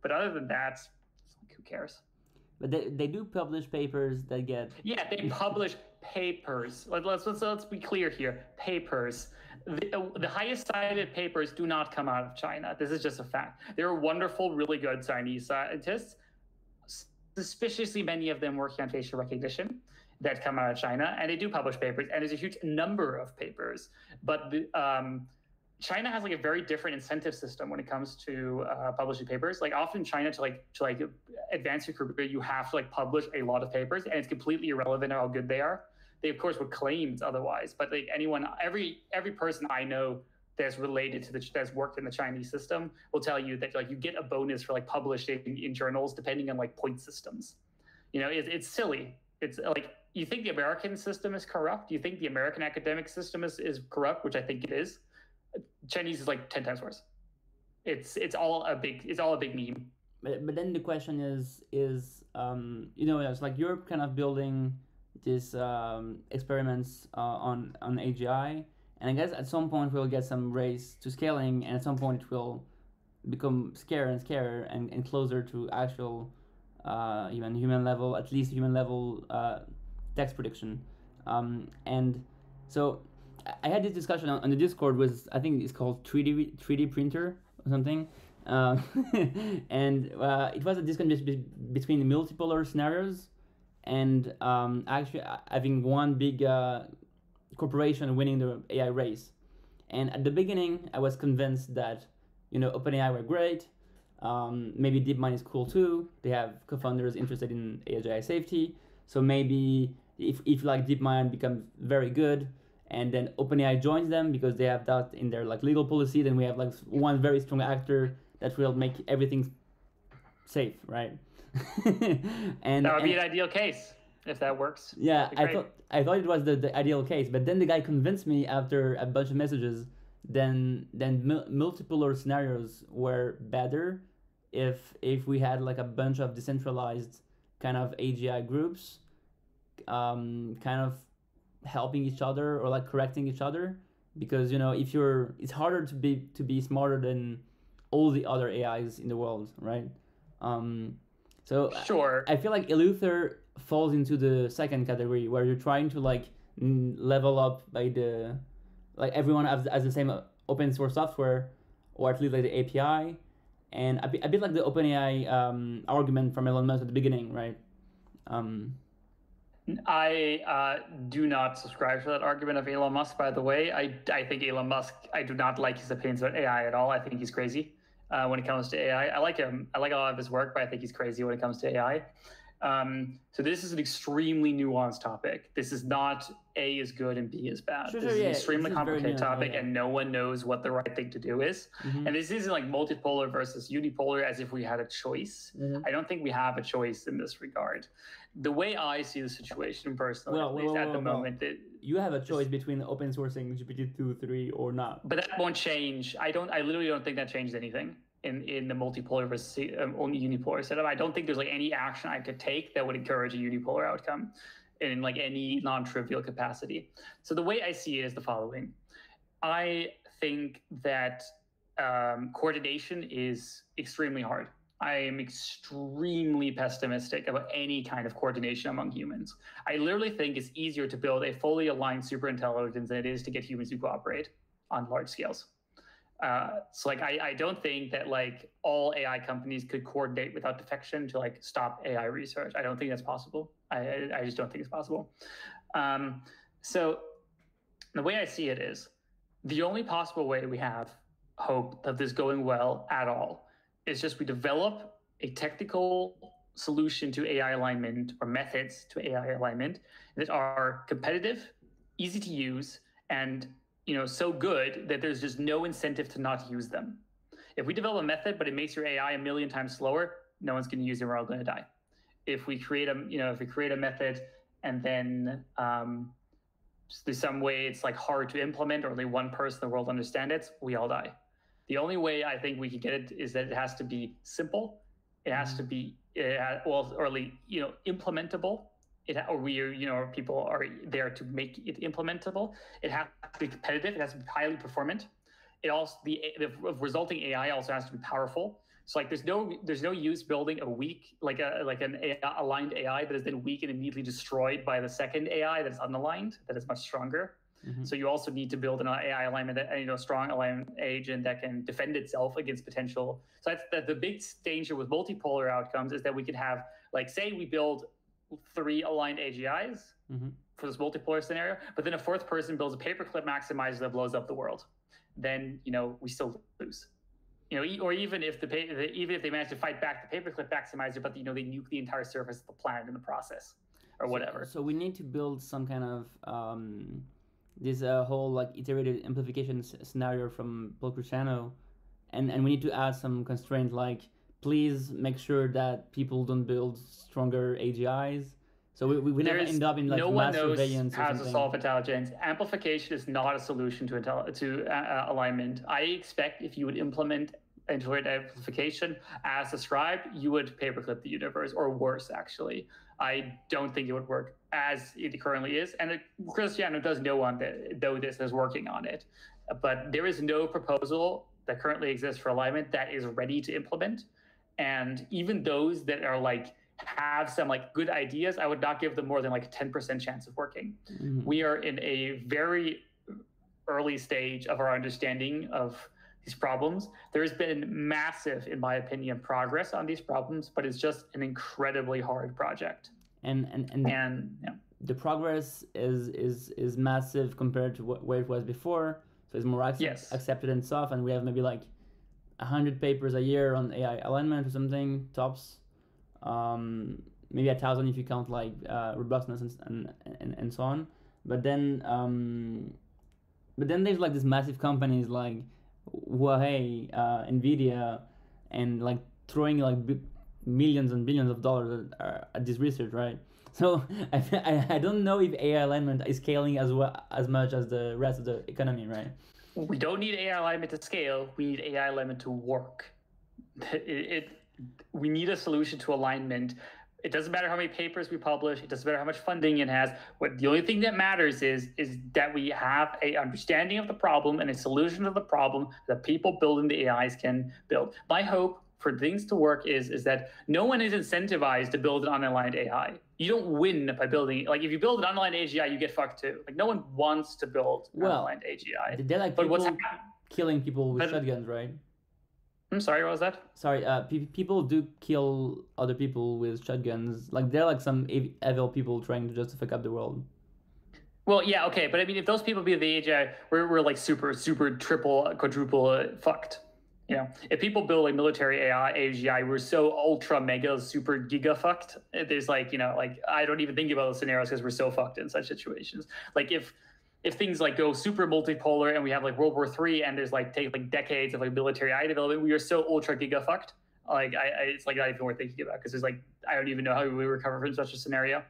But other than that, who cares? But they, they do publish papers that get yeah they publish papers. Let, let's let's let's be clear here. Papers. The, the highest cited papers do not come out of China. This is just a fact. There are wonderful, really good Chinese scientists. Suspiciously many of them working on facial recognition that come out of China, and they do publish papers, and there's a huge number of papers. But the, um, China has like a very different incentive system when it comes to uh, publishing papers. Like often China to like to like advance your career, you have to like publish a lot of papers, and it's completely irrelevant how good they are. They of course would claim it's otherwise, but like anyone, every every person I know that's related to the that's worked in the Chinese system will tell you that like you get a bonus for like publishing in journals depending on like point systems. You know, it, it's silly. It's like you think the American system is corrupt. You think the American academic system is, is corrupt, which I think it is Chinese is like ten times worse. It's it's all a big it's all a big meme. But, but then the question is is um, you know it's like you're kind of building these um, experiments uh, on on AGI, and I guess at some point we'll get some race to scaling, and at some point it will become scarier and scarier and, and closer to actual uh, even human level, at least human level uh, text prediction. Um, and so I had this discussion on, on the Discord with I think it's called 3D 3D printer or something, uh, and uh, it was a discussion between multipolar scenarios and um, actually having one big uh, corporation winning the AI race. And at the beginning, I was convinced that you know OpenAI were great. Um, maybe DeepMind is cool too. They have co-founders interested in AI safety. So maybe if, if like DeepMind becomes very good, and then OpenAI joins them because they have that in their like legal policy. Then we have like one very strong actor that will make everything safe, right? and that would be and, an ideal case if that works. Yeah, I thought I thought it was the, the ideal case, but then the guy convinced me after a bunch of messages. Then then multiple scenarios were better if if we had like a bunch of decentralized kind of AGI groups, um, kind of helping each other or like correcting each other? Because you know if you're it's harder to be to be smarter than all the other ais in the world right? Um so sure. I, I feel like eleuther falls into the second category where you're trying to like level up by the like everyone has, has the same open source software or at least like the api and a bit, a bit like the OpenAI um, argument from Elon Musk at the beginning, right? Um, I uh, do not subscribe to that argument of Elon Musk. By the way, I I think Elon Musk. I do not like his opinions about AI at all. I think he's crazy uh, when it comes to AI. I like him. I like a lot of his work, but I think he's crazy when it comes to AI. Um, so this is an extremely nuanced topic. This is not A is good and B is bad. Sure, this sure, is yeah. an extremely complicated topic, yeah. and no one knows what the right thing to do is. Mm-hmm. And this isn't like multipolar versus unipolar as if we had a choice. Mm-hmm. I don't think we have a choice in this regard the way I see the situation personally, well, at least well, at the moment, it, you have a choice between open sourcing GPT two, three, or not. But that won't change. I don't. I literally don't think that changed anything in in the multipolar versus um, only unipolar setup. I don't think there's like any action I could take that would encourage a unipolar outcome in like any non-trivial capacity. So the way I see it is the following: I think that um, coordination is extremely hard I am extremely pessimistic about any kind of coordination among humans. I literally think it's easier to build a fully aligned superintelligence than it is to get humans to cooperate on large scales. Uh, so like I, I don't think that like all AI companies could coordinate without defection to like stop AI research. I don't think that's possible. I, I just don't think it's possible. Um, so the way I see it is the only possible way we have hope of this going well at all it's just we develop a technical solution to AI alignment or methods to AI alignment that are competitive, easy to use, and you know so good that there's just no incentive to not use them. If we develop a method but it makes your AI a million times slower, no one's going to use it. We're all going to die. if we create a you know if we create a method and then um, there's some way it's like hard to implement or only one person in the world understand it, we all die. The only way I think we can get it is that it has to be simple. It has to mm-hmm. be it well, or you know, implementable. It or we you know people are there to make it implementable. It has to be competitive. It has to be highly performant. It also the, the resulting AI also has to be powerful. So like there's no there's no use building a weak like a like an AI, aligned AI that is then weak and immediately destroyed by the second AI that is unaligned that is much stronger. Mm-hmm. So you also need to build an AI alignment that you know strong alignment agent that can defend itself against potential. So that's the, the big danger with multipolar outcomes is that we could have like say we build three aligned AGIs mm-hmm. for this multipolar scenario, but then a fourth person builds a paperclip maximizer that blows up the world. Then you know we still lose you know, or even if the even if they manage to fight back the paperclip maximizer, but you know they nuke the entire surface of the planet in the process, or whatever. So, so we need to build some kind of um, this uh, whole like iterated amplification s- scenario from Paul Christiano, and and we need to add some constraint like please make sure that people don't build stronger AGIs. So we, we, we never end up in like no one knows how to solve intelligence. Amplification is not a solution to intel- to uh, uh, alignment. I expect if you would implement iterated amplification as described, you would paperclip the universe, or worse, actually. I don't think it would work as it currently is, and it, Christiano does know on that, though this is working on it. But there is no proposal that currently exists for alignment that is ready to implement, and even those that are like have some like good ideas, I would not give them more than like a 10% chance of working. Mm-hmm. We are in a very early stage of our understanding of these problems. There has been massive, in my opinion, progress on these problems, but it's just an incredibly hard project. And and and, and yeah. the progress is is is massive compared to what, where it was before. So it's more accept, yes. accepted and stuff, and we have maybe like hundred papers a year on AI alignment or something tops um, maybe a thousand if you count like uh, robustness and, and, and, and so on. But then, um, but then there's like these massive companies like Huawei, uh, Nvidia, and like throwing like b- millions and billions of dollars at, at this research, right? So I, I, I don't know if AI alignment is scaling as well as much as the rest of the economy, right? We don't need AI alignment to scale. We need AI alignment to work. It, it we need a solution to alignment. It doesn't matter how many papers we publish. It doesn't matter how much funding it has. What the only thing that matters is is that we have a understanding of the problem and a solution to the problem that people building the AIs can build. My hope for things to work is is that no one is incentivized to build an unaligned AI. You don't win by building like if you build an unaligned AGI, you get fucked too. Like no one wants to build an well, unaligned AGI. They're like but what's happening? killing people with but, shotguns, right? I'm sorry, what was that? Sorry, uh, pe- people do kill other people with shotguns. Like they're like some evil people trying to just fuck up the world. Well, yeah, okay, but I mean, if those people be the AGI, we're, we're like super, super, triple, quadruple uh, fucked. You know, if people build a military AI, AGI, we're so ultra, mega, super giga fucked. Eh, there's like, you know, like I don't even think about those scenarios because we're so fucked in such situations. Like if if things like go super multipolar and we have like World War Three and there's like take like decades of like military AI development, we are so ultra giga fucked. Like I, I it's like not even worth thinking about because it's like I don't even know how we recover from such a scenario.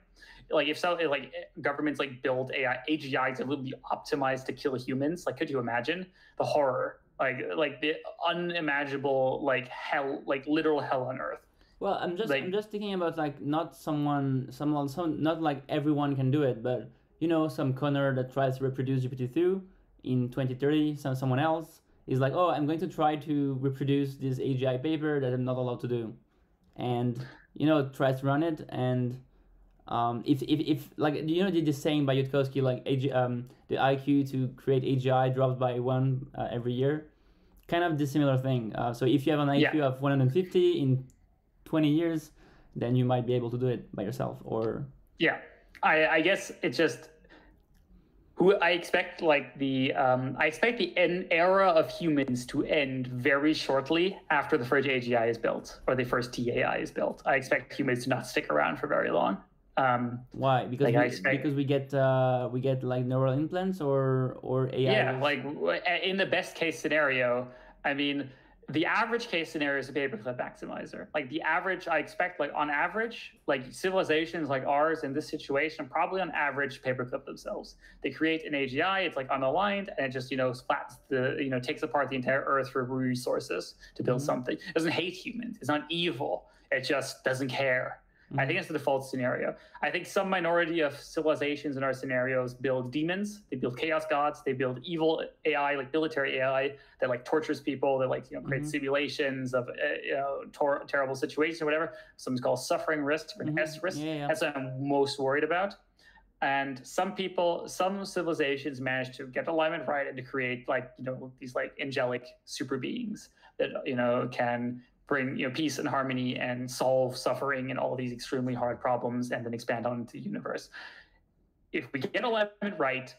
Like if so, eh, like eh, governments like build AI AGIs that will be optimized to kill humans. Like, could you imagine the horror? Like, like the unimaginable, like hell, like literal hell on earth. Well, I'm just like, I'm just thinking about like not someone someone some not like everyone can do it, but you know, some Connor that tries to reproduce GPT-2 in 2030, some someone else is like, oh, I'm going to try to reproduce this AGI paper that I'm not allowed to do, and you know, tries to run it, and um, if, if, if like you know, did the saying by Yudkowsky, like AG, um, the IQ to create AGI drops by one uh, every year, kind of the similar thing. Uh, so if you have an IQ yeah. of 150 in 20 years, then you might be able to do it by yourself, or yeah I, I guess it's just who I expect like the um, I expect the end era of humans to end very shortly after the first AGI is built or the first TAI is built. I expect humans to not stick around for very long. Um, Why? Because like we, expect, because we get uh, we get like neural implants or or AI. Yeah, like in the best case scenario, I mean, the average case scenario is a paperclip maximizer. Like the average, I expect, like on average, like civilizations like ours in this situation, probably on average paperclip themselves. They create an AGI, it's like unaligned, and it just you know splats the you know takes apart the entire Earth for resources to build mm-hmm. something. It doesn't hate humans. It's not evil. It just doesn't care. Mm-hmm. I think it's the default scenario. I think some minority of civilizations in our scenarios build demons, they build chaos gods, they build evil AI, like military AI that like tortures people, that like you know creates mm-hmm. simulations of uh, you know tor- terrible situations or whatever. Something's called suffering risk or mm-hmm. S risk. Yeah, yeah. That's what I'm most worried about. And some people, some civilizations manage to get alignment right and to create like you know these like angelic super beings that you know can bring you know peace and harmony and solve suffering and all these extremely hard problems and then expand on into the universe. If we get alignment right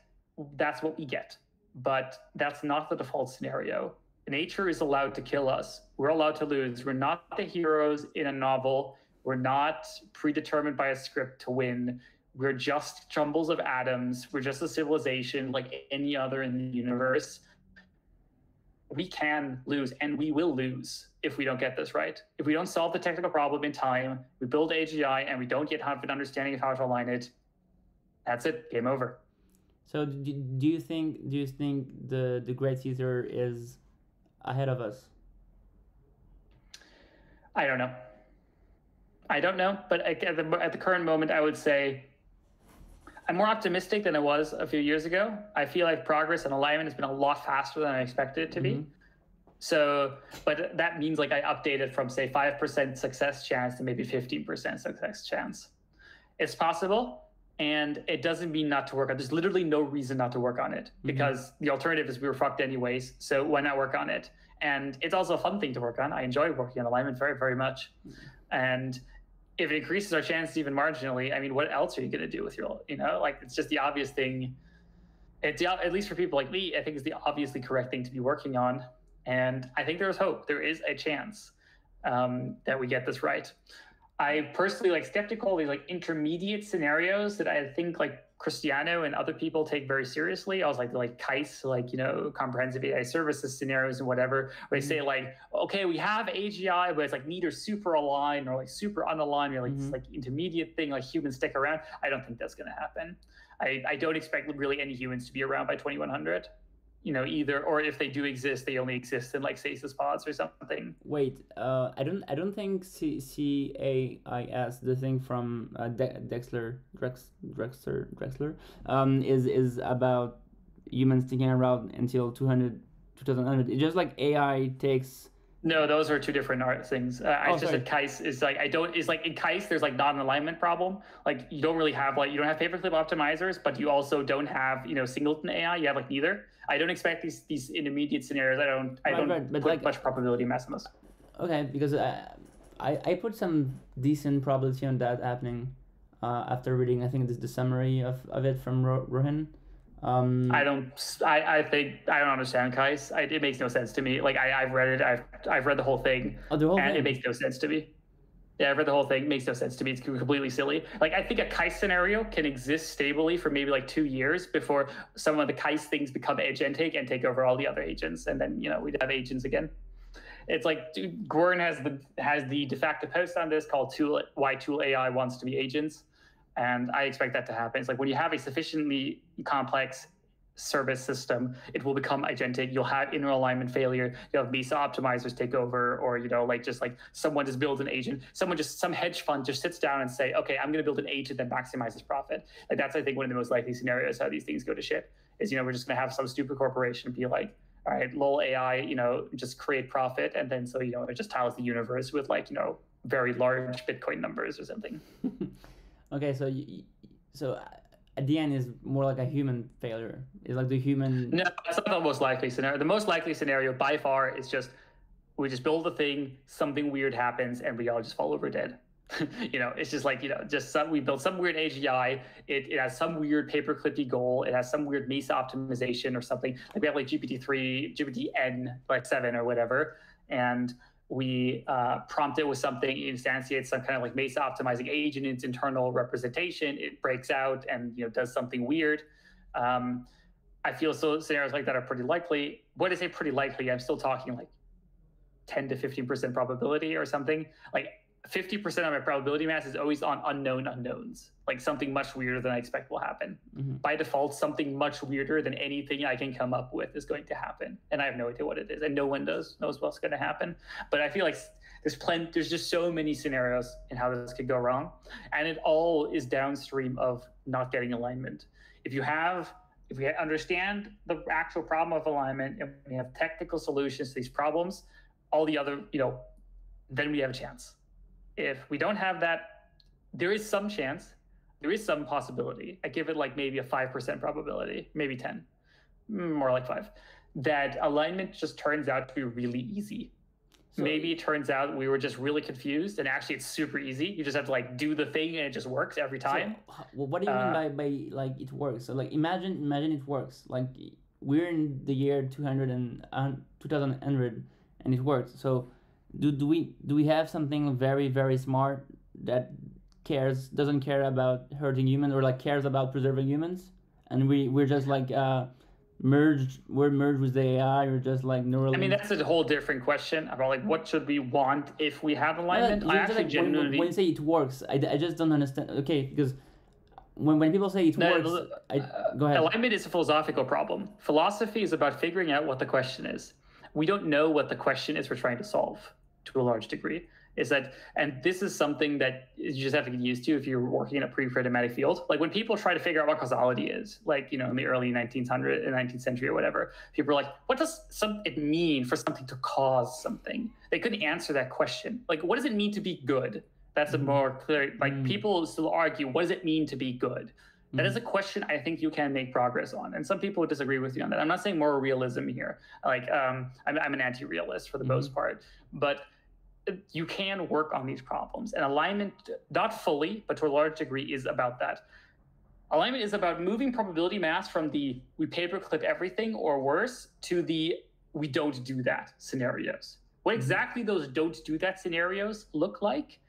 that's what we get. But that's not the default scenario. Nature is allowed to kill us. We're allowed to lose. We're not the heroes in a novel. We're not predetermined by a script to win. We're just jumbles of atoms. We're just a civilization like any other in the universe we can lose and we will lose if we don't get this right. If we don't solve the technical problem in time, we build AGI and we don't get an understanding of how to align it, that's it. Game over. So do, do you think do you think the the Great Caesar is ahead of us? I don't know. I don't know, but at the, at the current moment, I would say I'm more optimistic than I was a few years ago. I feel like progress and alignment has been a lot faster than I expected it to mm-hmm. be. So, but that means like I updated from say 5% success chance to maybe 15% success chance. It's possible. And it doesn't mean not to work on. There's literally no reason not to work on it mm-hmm. because the alternative is we were fucked anyways. So why not work on it? And it's also a fun thing to work on. I enjoy working on alignment very, very much. Mm-hmm. And if it increases our chances even marginally, I mean, what else are you going to do with your, you know, like it's just the obvious thing. It's at least for people like me, I think it's the obviously correct thing to be working on. And I think there's hope. There is a chance um, that we get this right. I personally like skeptical these like intermediate scenarios that I think like Christiano and other people take very seriously. I was like like CAIS, like you know, comprehensive AI services scenarios and whatever, where they say mm-hmm. like, okay, we have AGI, but it's like neither super aligned or like super unaligned, or like mm-hmm. this like intermediate thing, like humans stick around. I don't think that's gonna happen. I, I don't expect really any humans to be around by 2100 you know either or if they do exist they only exist in like stasis pods or something wait uh i don't i don't think c c a i s the thing from uh, De- dexler Drex, drexler drexler um is is about humans sticking around until 200 2100 it's just like ai takes no, those are two different art things. Uh, I oh, just said CAIS is like I don't is like in CAIS there's like not an alignment problem. Like you don't really have like you don't have paperclip optimizers, but you also don't have you know singleton AI. You have like neither. I don't expect these these intermediate scenarios. I don't I right, don't right, put like, much probability mass on this. Okay, because I, I I put some decent probability on that happening uh, after reading I think this the summary of, of it from Ro- Rohin. Um, I don't. I, I think I don't understand CAIS. I, it makes no sense to me. Like I, I've read it. I've I've read the whole thing, oh, the whole and thing. it makes no sense to me. Yeah, I've read the whole thing. Makes no sense to me. It's completely silly. Like I think a CAIS scenario can exist stably for maybe like two years before some of the CAIS things become agentic and take over all the other agents, and then you know we'd have agents again. It's like dude, Gwern has the has the de facto post on this called "Tool Why Tool AI Wants to Be Agents." And I expect that to happen. It's like when you have a sufficiently complex service system, it will become agentic. You'll have inner alignment failure. You'll have MESA optimizers take over, or you know, like just like someone just builds an agent. Someone just some hedge fund just sits down and say, okay, I'm going to build an agent that maximizes profit. Like that's I think one of the most likely scenarios how these things go to shit. Is you know we're just going to have some stupid corporation be like, all right, lol AI, you know, just create profit, and then so you know it just tiles the universe with like you know very large Bitcoin numbers or something. okay, so so at the end is more like a human failure. It's like the human. No, that's not the most likely scenario. The most likely scenario by far is just we just build the thing, something weird happens, and we all just fall over dead. you know, it's just like you know, just some, we build some weird AGI. It, it has some weird paperclippy goal. It has some weird MESA optimization or something. Like we have like GPT three, GPT N like seven or whatever, and we uh, prompt it with something, instantiates some kind of like MESA optimizing agent in its internal representation. It breaks out and you know does something weird. Um, I feel so scenarios like that are pretty likely. What I say pretty likely, I'm still talking like 10 to 15% probability or something. Like 50% of my probability mass is always on unknown unknowns, like something much weirder than I expect will happen. Mm-hmm. By default, something much weirder than anything I can come up with is going to happen. And I have no idea what it is. And no one does knows what's going to happen. But I feel like there's plenty, there's just so many scenarios in how this could go wrong. And it all is downstream of not getting alignment. If you have if we understand the actual problem of alignment and we have technical solutions to these problems, all the other, you know, then we have a chance if we don't have that, there is some chance, there is some possibility. I give it like maybe a 5% probability, maybe 10, mm, more like five, that alignment just turns out to be really easy. So, maybe it turns out we were just really confused and actually it's super easy. You just have to like do the thing and it just works every time. So, well, what do you uh, mean by, by like it works? So like imagine imagine it works. Like we're in the year 200 and uh, 2000 and it works. So do, do we do we have something very very smart that cares doesn't care about hurting humans or like cares about preserving humans? And we we're just like uh merged we're merged with the ai or just like neural i mean that's a whole different question about like what should we want if we have alignment? i actually like, genuinely when, when, you say it works I, I just don't understand okay because when, when people say it no, works I, go ahead. alignment is a philosophical problem. Philosophy is about figuring out what the question is. We don't know what the question is we're trying to solve to a large degree is that and this is something that you just have to get used to if you're working in a pre-paradigmatic field. Like when people try to figure out what causality is like you know in the early 1900 19th century or whatever people are like what does some it mean for something to cause something? They couldn't answer that question. Like what does it mean to be good? That's a mm-hmm. more clear like mm. people still argue what does it mean to be good that is mm-hmm. a question I think you can make progress on, and some people would disagree with you on that. I'm not saying moral realism here. Like, um, I'm, I'm, an anti-realist for the mm-hmm. most part, but you can work on these problems. And alignment, not fully, but to a large degree, is about that. Alignment is about moving probability mass from the we paperclip everything or worse to the we don't do that scenarios. What mm-hmm. exactly those don't do that scenarios look like,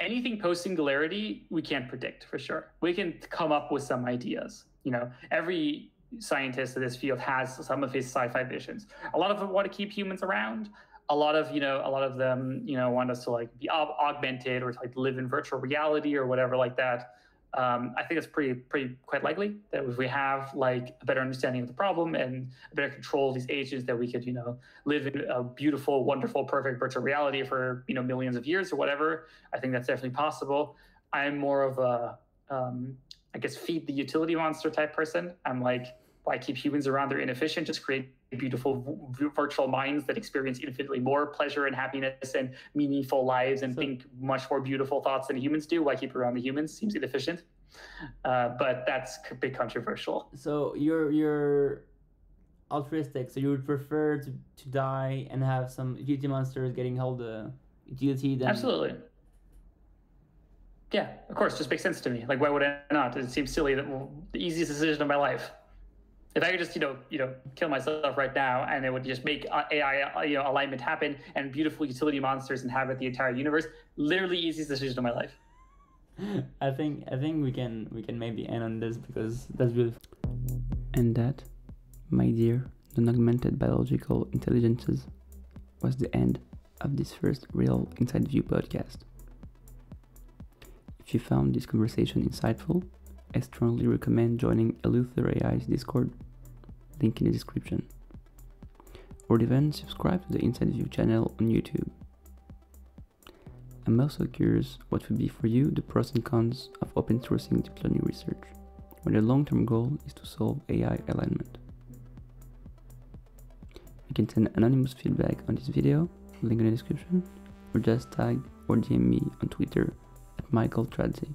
anything post singularity, we can't predict for sure. We can come up with some ideas. You know, every scientist in this field has some of his sci-fi visions. A lot of them want to keep humans around a lot of you know a lot of them you know want us to like be augmented or to like live in virtual reality or whatever like that um, i think it's pretty pretty quite likely that if we have like a better understanding of the problem and a better control of these agents that we could you know live in a beautiful wonderful perfect virtual reality for you know millions of years or whatever i think that's definitely possible. I'm more of a um, I guess feed the utility monster type person. I'm like why keep humans around? They're inefficient. Just create beautiful virtual minds that experience infinitely more pleasure and happiness and meaningful lives and so, think much more beautiful thoughts than humans do. Why keep around the humans? Seems inefficient. Uh, but that's a bit controversial. So you're you're altruistic. So you would prefer to, to die and have some utility monsters getting held the utility than absolutely. Yeah, of course, just makes sense to me. Like, why would I not? It seems silly that well, the easiest decision of my life if I could just you know you know kill myself right now and it would just make uh, AI uh, you know alignment happen and beautiful utility monsters inhabit the entire universe, literally easiest decision of my life. I think I think we can we can maybe end on this because that's beautiful. And that, my dear non-augmented biological intelligences, was the end of this first real Inside View podcast. If you found this conversation insightful I strongly recommend joining Eleuther AI's Discord, link in the description. Or even subscribe to the Inside View channel on YouTube. I'm also curious what would be for you the pros and cons of open sourcing deep learning research, when the long term goal is to solve AI alignment. You can send anonymous feedback on this video, link in the description, or just tag or DM me on Twitter at Michael Trazzi,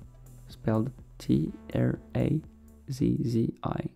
spelled T R A Z Z I.